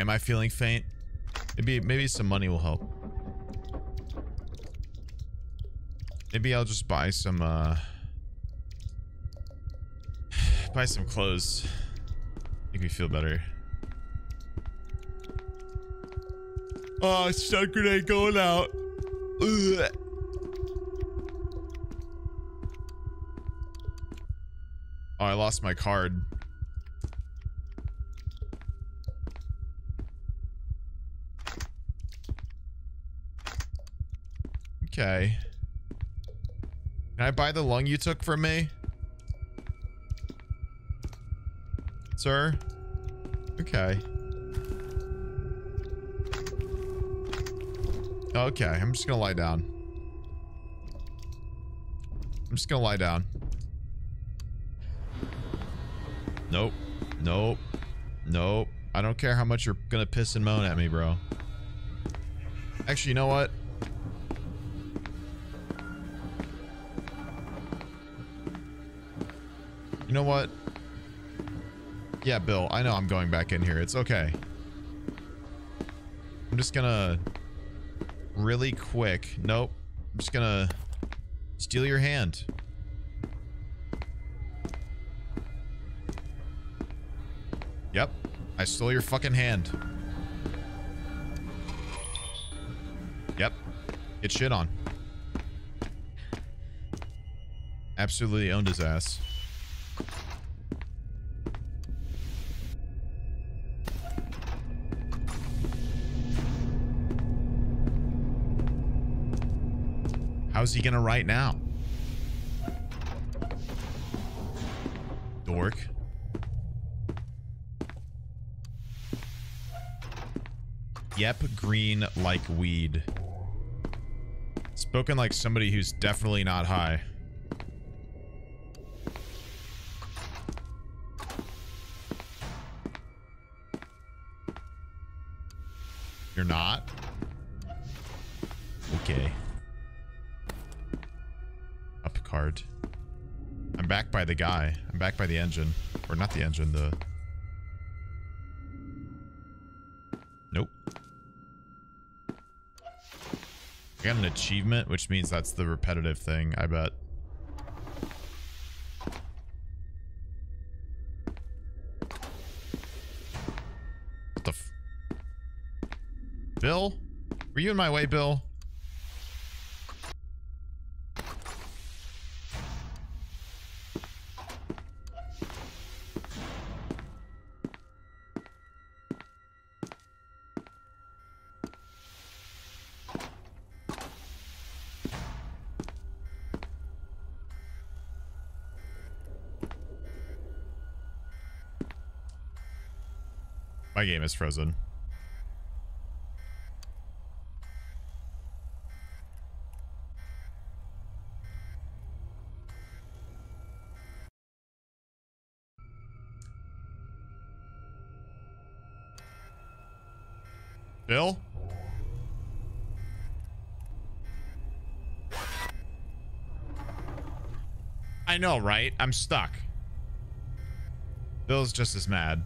Am I feeling faint? Maybe maybe some money will help. Maybe I'll just buy some uh buy some clothes. Make me feel better. Oh, stun grenade going out. Ugh. Oh, I lost my card. Okay. Can I buy the lung you took from me? Sir? Okay. Okay, I'm just gonna lie down. I'm just gonna lie down. Nope. Nope. Nope. I don't care how much you're gonna piss and moan at me, bro. Actually, you know what? You know what? Yeah, Bill, I know I'm going back in here. It's okay. I'm just gonna really quick. Nope. I'm just gonna steal your hand. Yep. I stole your fucking hand. Yep. Get shit on. Absolutely owned his ass. How's he gonna write now? Dork. Yep, green like weed. Spoken like somebody who's definitely not high. The guy. I'm back by the engine. Or not the engine, the... Nope. I got an achievement, which means that's the repetitive thing, I bet. The Bill? Were you in my way, Bill? Is frozen. Bill? I know, right? I'm stuck. Bill's just as mad.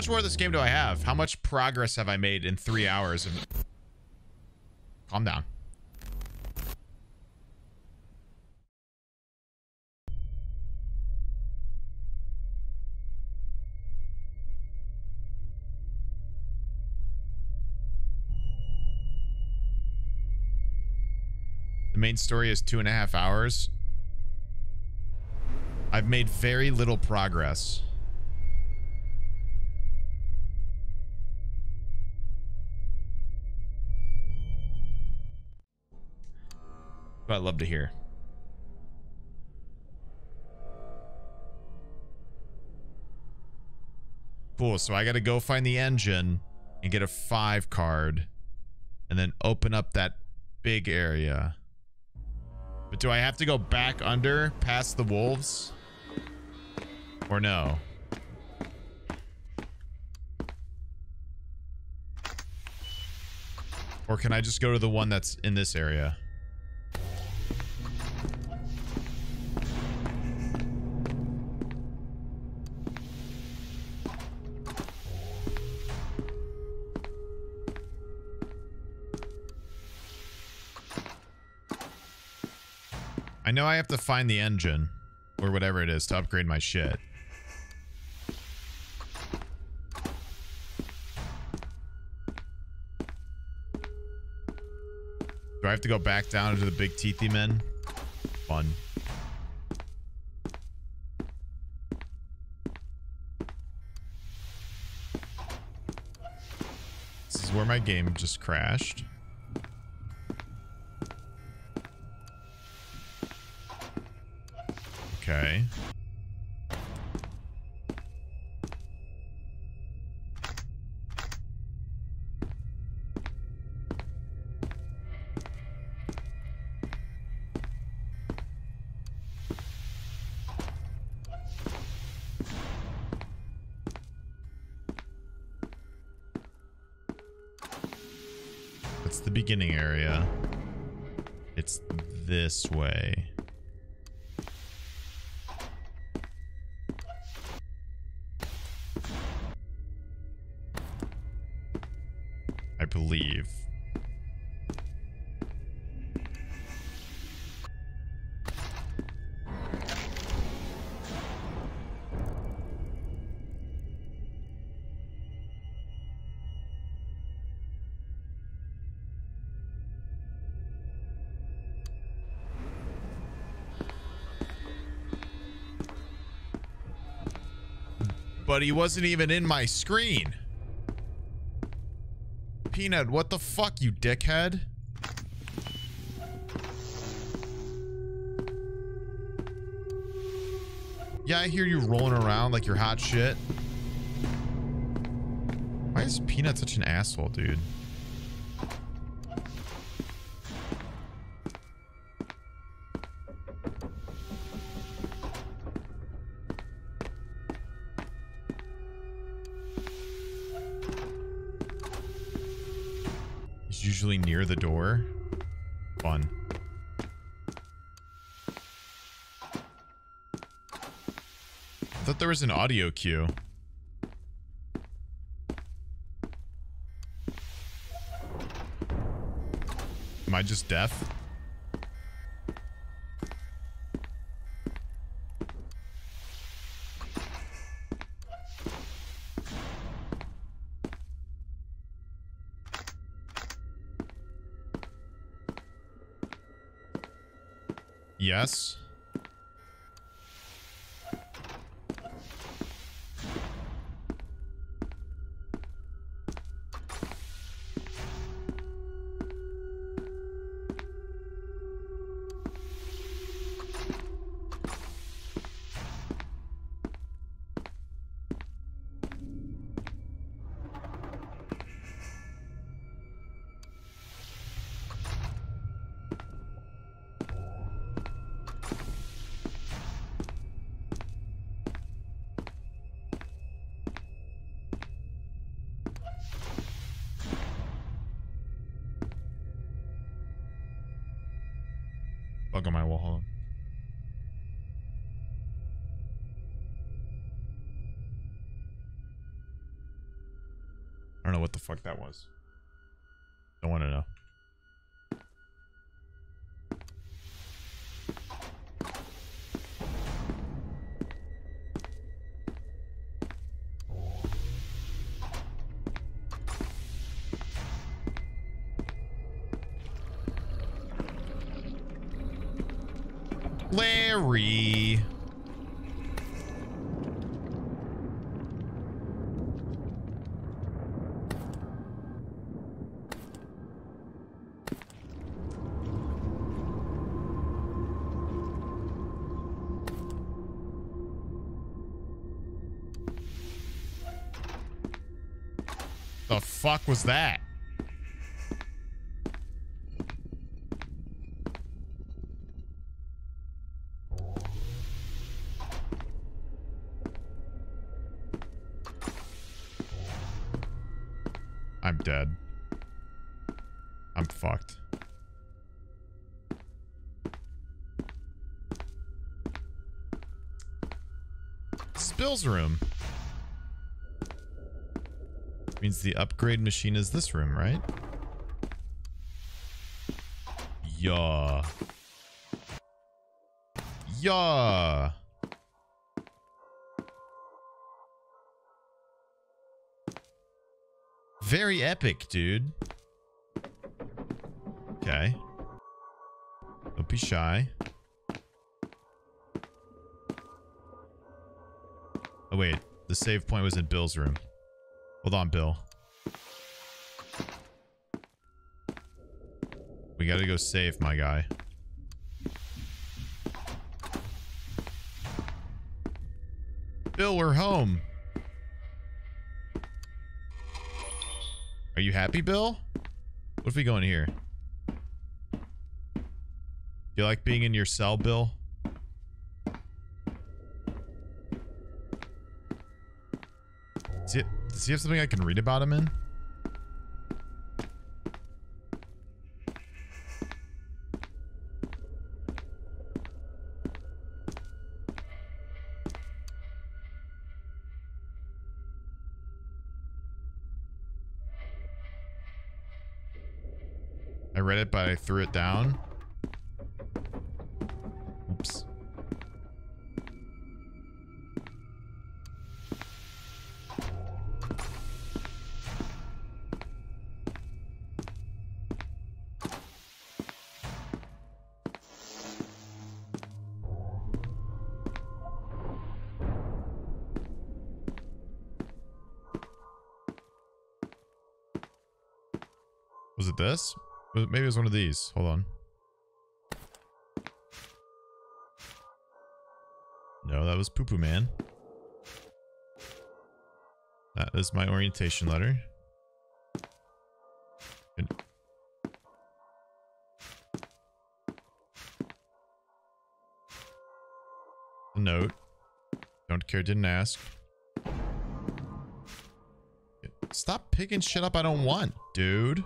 Much more of this game do I have? How much progress have I made in three hours? Of... Calm down. The main story is two and a half hours. I've made very little progress. But I'd love to hear. Cool, so I gotta go find the engine and get a five card and then open up that big area. But do I have to go back under past the wolves? Or no? Or can I just go to the one that's in this area? Know I have to find the engine or whatever it is to upgrade my shit. Do I have to go back down into the big teethy men? Fun. This is where my game just crashed. Okay. That's the beginning area. It's this way. But he wasn't even in my screen. Peanut, what the fuck, you dickhead? Yeah, I hear you rolling around like you're hot shit. Why is Peanut such an asshole, dude? There was an audio cue. Am I just deaf? Larry. The fuck was that? Spills room. Means the upgrade machine is this room, right? Yeah. Yeah. Very epic, dude. Okay. Don't be shy. Wait. The save point was in Bill's room. Hold on, Bill. We gotta go save my guy. Bill, we're home. Are you happy, Bill? What if we go in here? You like being in your cell, Bill? Does he, have something I can read about him in? It this? Maybe it was one of these. Hold on. No, that was Poo Poo Man. That is my orientation letter. Note. Don't care, didn't ask. Stop picking shit up I don't want, dude.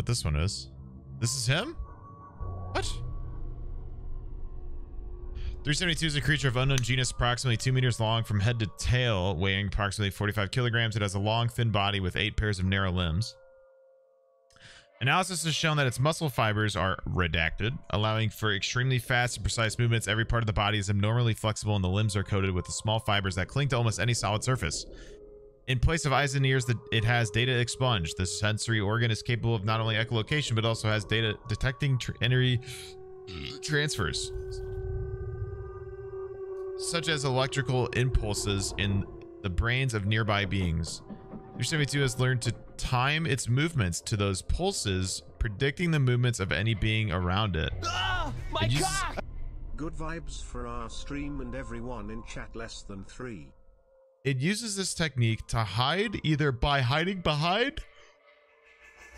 What this one is. This is him? What? 372 is a creature of unknown genus, approximately 2 meters long from head to tail, weighing approximately 45 kilograms. It has a long, thin body with 8 pairs of narrow limbs. Analysis has shown that its muscle fibers are redacted, allowing for extremely fast and precise movements. Every part of the body is abnormally flexible, and the limbs are coated with the small fibers that cling to almost any solid surface. In place of eyes and ears, the, it has data expunged. The sensory organ is capable of not only echolocation, but also has data detecting tr- energy transfers, such as electrical impulses in the brains of nearby beings. 372 has learned to time its movements to those pulses, predicting the movements of any being around it. Ah, my Did you s- cock! Good vibes for our stream and everyone in chat less than three. It uses this technique to hide either by hiding behind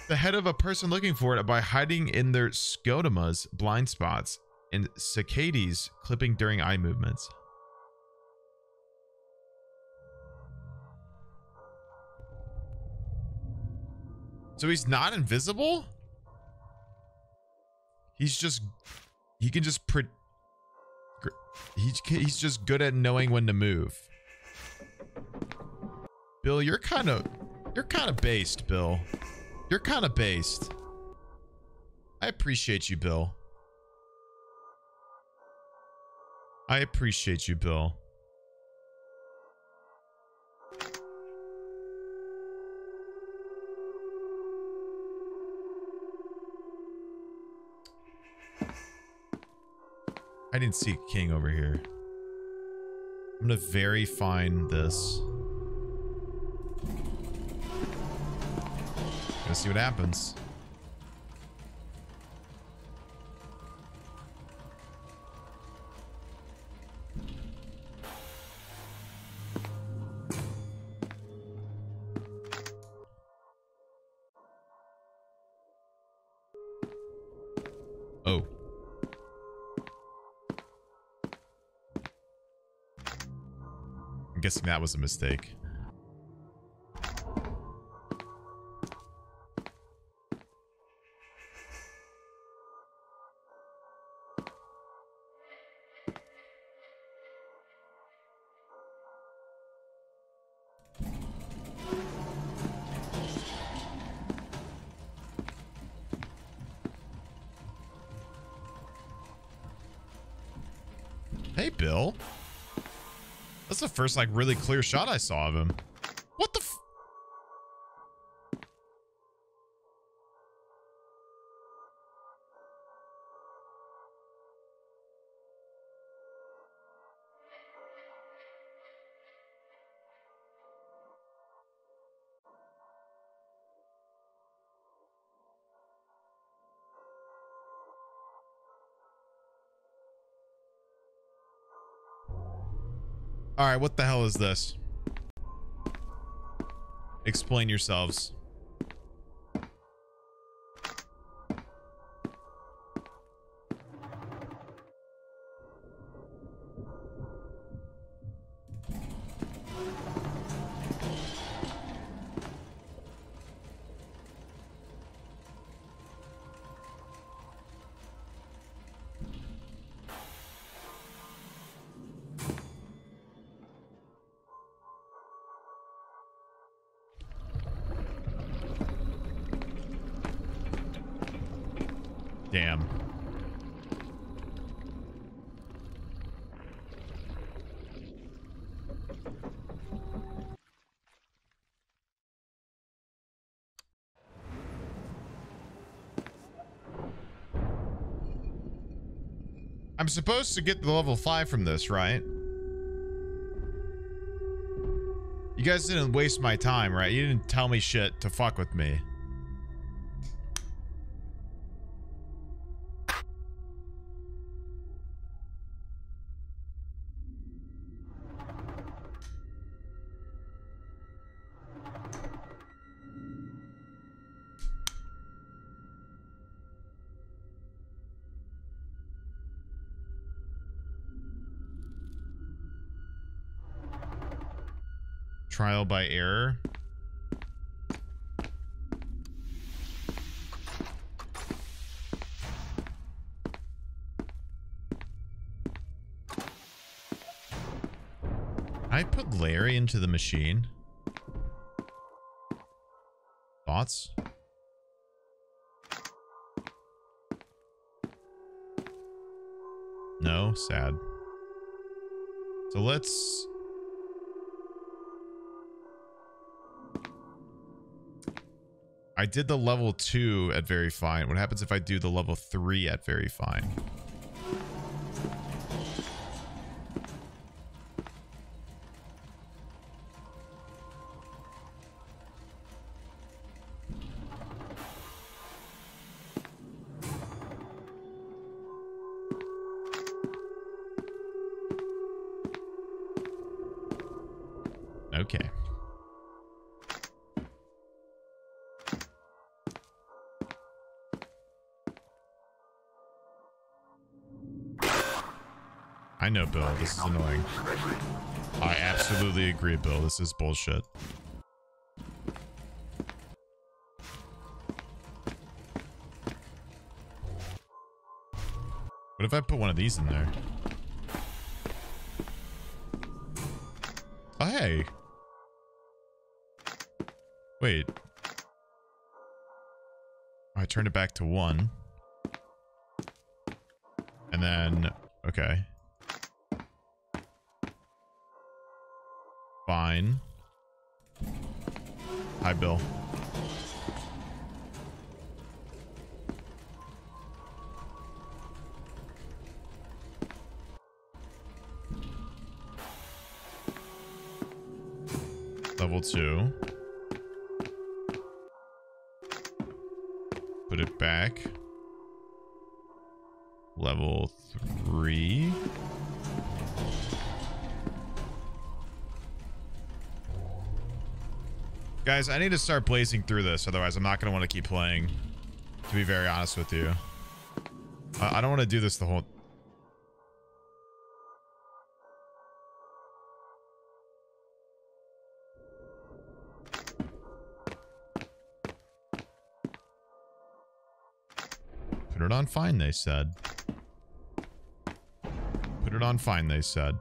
the head of a person looking for it or by hiding in their scotomas, blind spots, and saccades clipping during eye movements. So he's not invisible? He's just he can just pre- he's just good at knowing when to move. Bill, you're kind of you're kind of based, Bill. You're kind of based. I appreciate you, Bill. I appreciate you, Bill. I didn't see King over here. I'm gonna very fine this. Gonna see what happens. Guessing that was a mistake. First, like, really clear shot I saw of him. All right, what the hell is this? Explain yourselves. I'm supposed to get the level 5 from this, right? You guys didn't waste my time, right? You didn't tell me shit to fuck with me. By error. I put Larry into the machine. Thoughts? No, sad. So let's I did the level 2 at Very Fine. What happens if I do the level 3 at Very Fine? This is annoying. I absolutely agree, Bill. This is bullshit. What if I put one of these in there? Oh, hey. Wait. Oh, I turned it back to one. And then, okay. Fine. Hi, Bill. Level two. Put it back. Level three. Guys, I need to start blazing through this, otherwise I'm not going to want to keep playing, to be very honest with you. I, I don't want to do this the whole... Put it on fine, they said. Put it on fine, they said.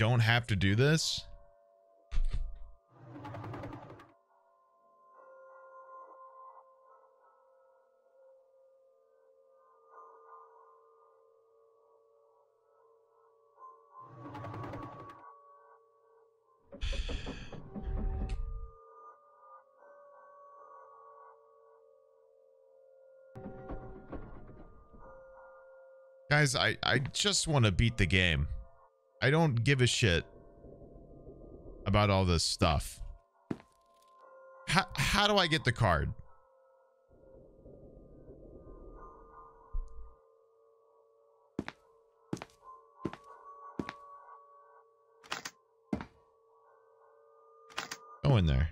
don't have to do this? Guys, I, I just want to beat the game. I don't give a shit about all this stuff. How, how do I get the card? Go in there.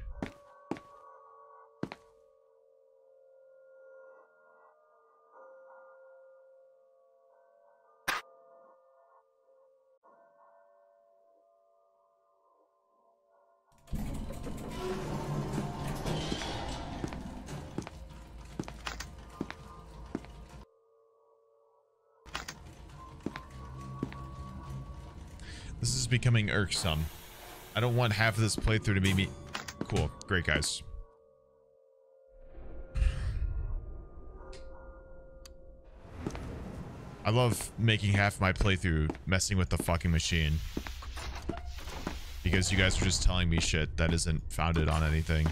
Becoming irksome. I don't want half of this playthrough to be me. Cool. Great, guys. I love making half my playthrough messing with the fucking machine. Because you guys are just telling me shit that isn't founded on anything.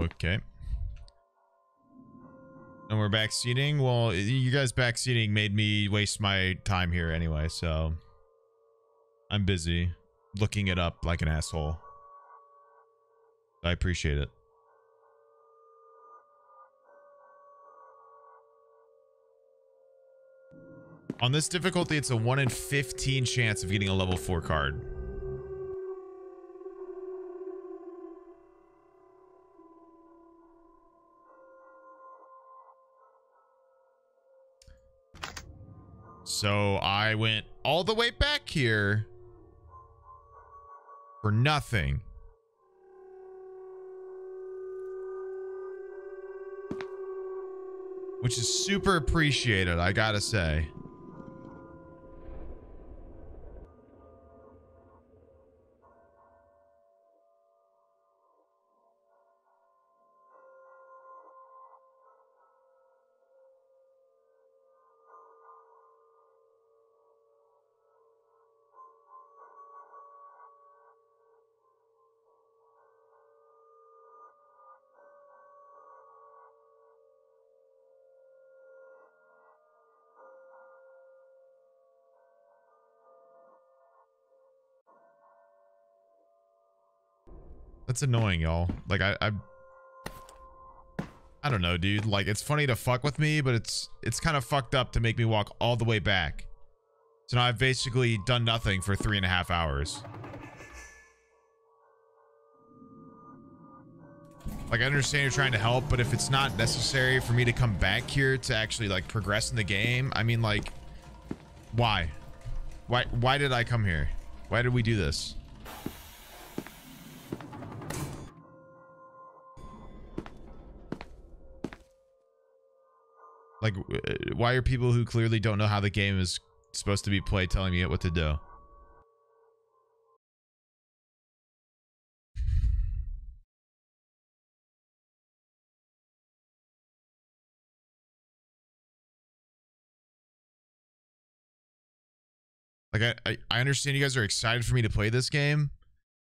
Okay. And we're backseating. Well, you guys backseating made me waste my time here anyway, so I'm busy looking it up like an asshole. I appreciate it. On this difficulty, it's a 1 in 15 chance of getting a level 4 card. So I went all the way back here for nothing. Which is super appreciated, I gotta say. That's annoying, y'all. Like I, I I don't know, dude. Like it's funny to fuck with me, but it's it's kind of fucked up to make me walk all the way back. So now I've basically done nothing for three and a half hours. Like I understand you're trying to help, but if it's not necessary for me to come back here to actually like progress in the game, I mean like why? Why why did I come here? Why did we do this? Like, uh, why are people who clearly don't know how the game is supposed to be played telling me what to do? Like I, I, I understand you guys are excited for me to play this game,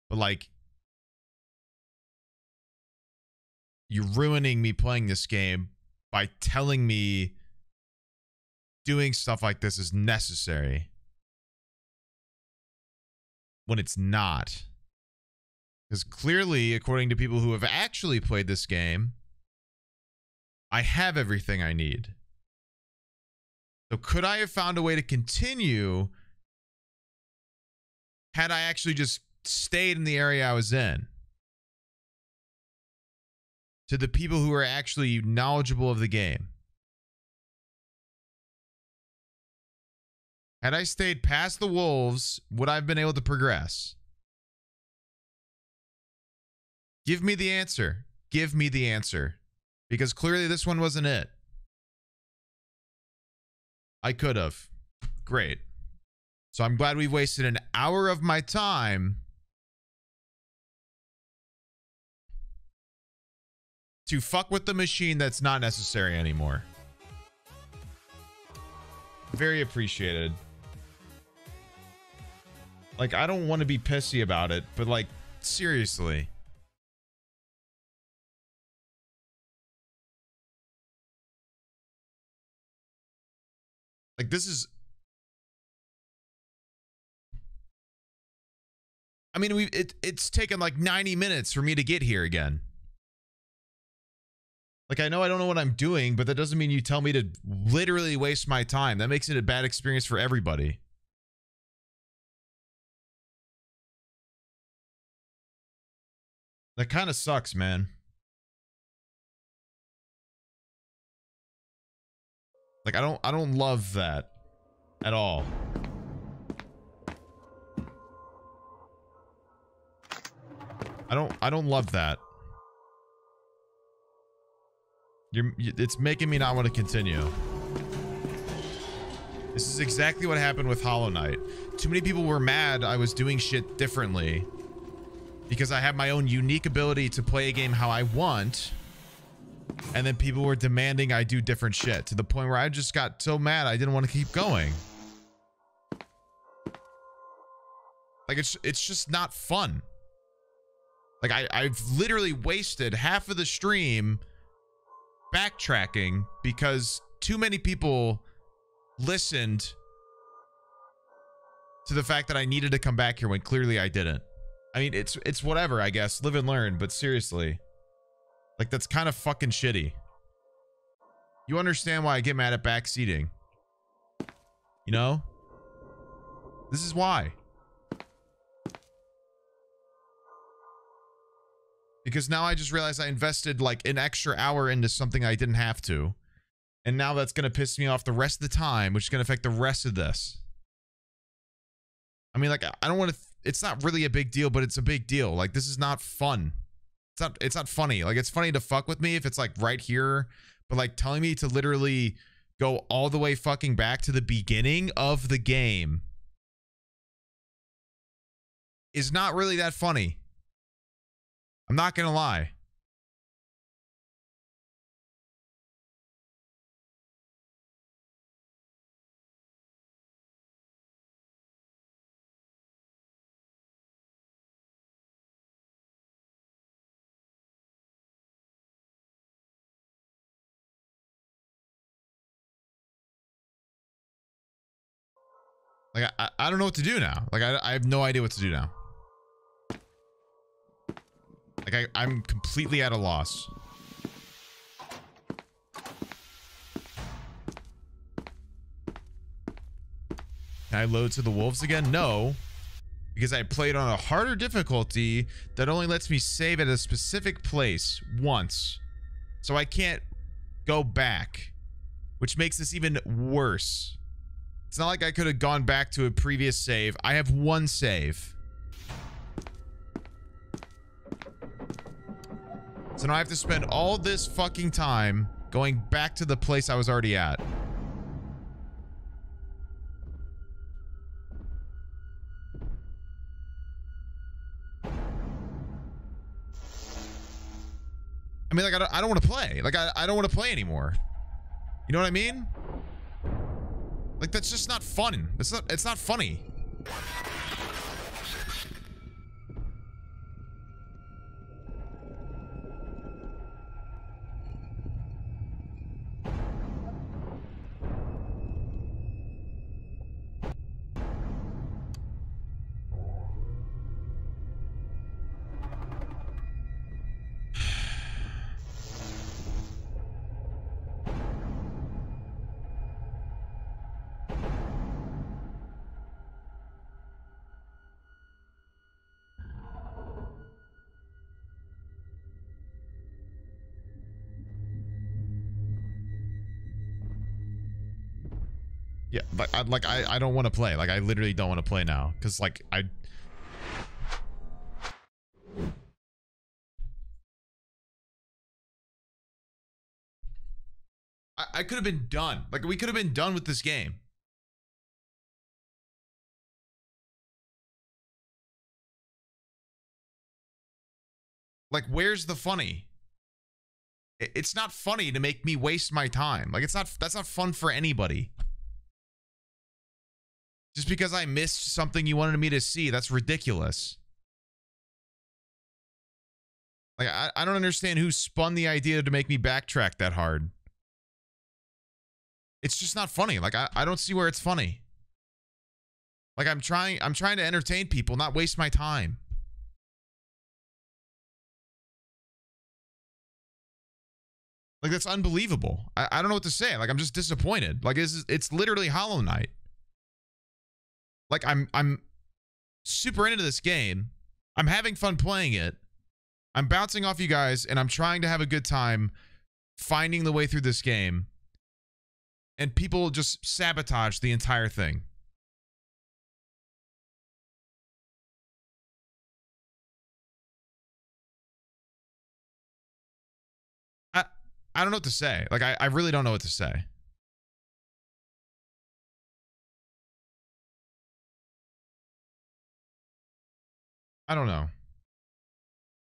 but like you're ruining me playing this game by telling me doing stuff like this is necessary when it's not. Because clearly, according to people who have actually played this game, I have everything I need. So, could I have found a way to continue had I actually just stayed in the area I was in? To the people who are actually knowledgeable of the game. Had I stayed past the wolves, would I have been able to progress? Give me the answer. Give me the answer. Because clearly this one wasn't it. I could have. Great. So I'm glad we wasted an hour of my time to fuck with the machine that's not necessary anymore. Very appreciated. Like, I don't want to be pissy about it, but like, seriously. Like, this is. I mean, we it, it's taken like 90 minutes for me to get here again. Like, I know I don't know what I'm doing, but that doesn't mean you tell me to literally waste my time. That makes it a bad experience for everybody. That kind of sucks, man. Like I don't I don't love that at all. I don't I don't love that. You're it's making me not want to continue. This is exactly what happened with Hollow Knight. Too many people were mad I was doing shit differently because I have my own unique ability to play a game how I want. And then people were demanding I do different shit to the point where I just got so mad I didn't want to keep going. Like it's it's just not fun. Like I, I've literally wasted half of the stream backtracking because too many people listened to the fact that I needed to come back here when clearly I didn't. I mean, it's it's whatever, I guess. Live and learn, but seriously. Like that's kind of fucking shitty. You understand why I get mad at backseating. You know? This is why. Because now I just realized I invested like an extra hour into something I didn't have to. And now that's going to piss me off the rest of the time, which is going to affect the rest of this. I mean, like, I don't want to it's not really a big deal, but it's a big deal. Like this is not fun. It's not it's not funny. Like it's funny to fuck with me if it's like right here, but like telling me to literally go all the way fucking back to the beginning of the game is not really that funny. I'm not going to lie. Like I, I don't know what to do now. Like I, I have no idea what to do now. Like I, I'm completely at a loss. Can I load to the wolves again? No. Because I played on a harder difficulty that only lets me save at a specific place once. So I can't go back. Which makes this even worse. It's not like I could have gone back to a previous save. I have one save. So now I have to spend all this fucking time going back to the place I was already at. I mean, like, I don't, I don't want to play. Like, I, I don't want to play anymore. You know what I mean? Like that's just not fun. It's not it's not funny. But I, like I, I don't want to play. Like I literally don't want to play now because like I. I, I could have been done. Like we could have been done with this game. Like where's the funny? It's not funny to make me waste my time. Like it's not that's not fun for anybody. Just because I missed something you wanted me to see, that's ridiculous. Like I, I don't understand who spun the idea to make me backtrack that hard. It's just not funny. Like I, I don't see where it's funny. Like I'm trying I'm trying to entertain people, not waste my time. Like that's unbelievable. I, I don't know what to say. Like I'm just disappointed. Like it's it's literally Hollow Knight. Like I'm I'm super into this game. I'm having fun playing it. I'm bouncing off you guys and I'm trying to have a good time finding the way through this game. And people just sabotage the entire thing. I I don't know what to say. Like I, I really don't know what to say. I don't know.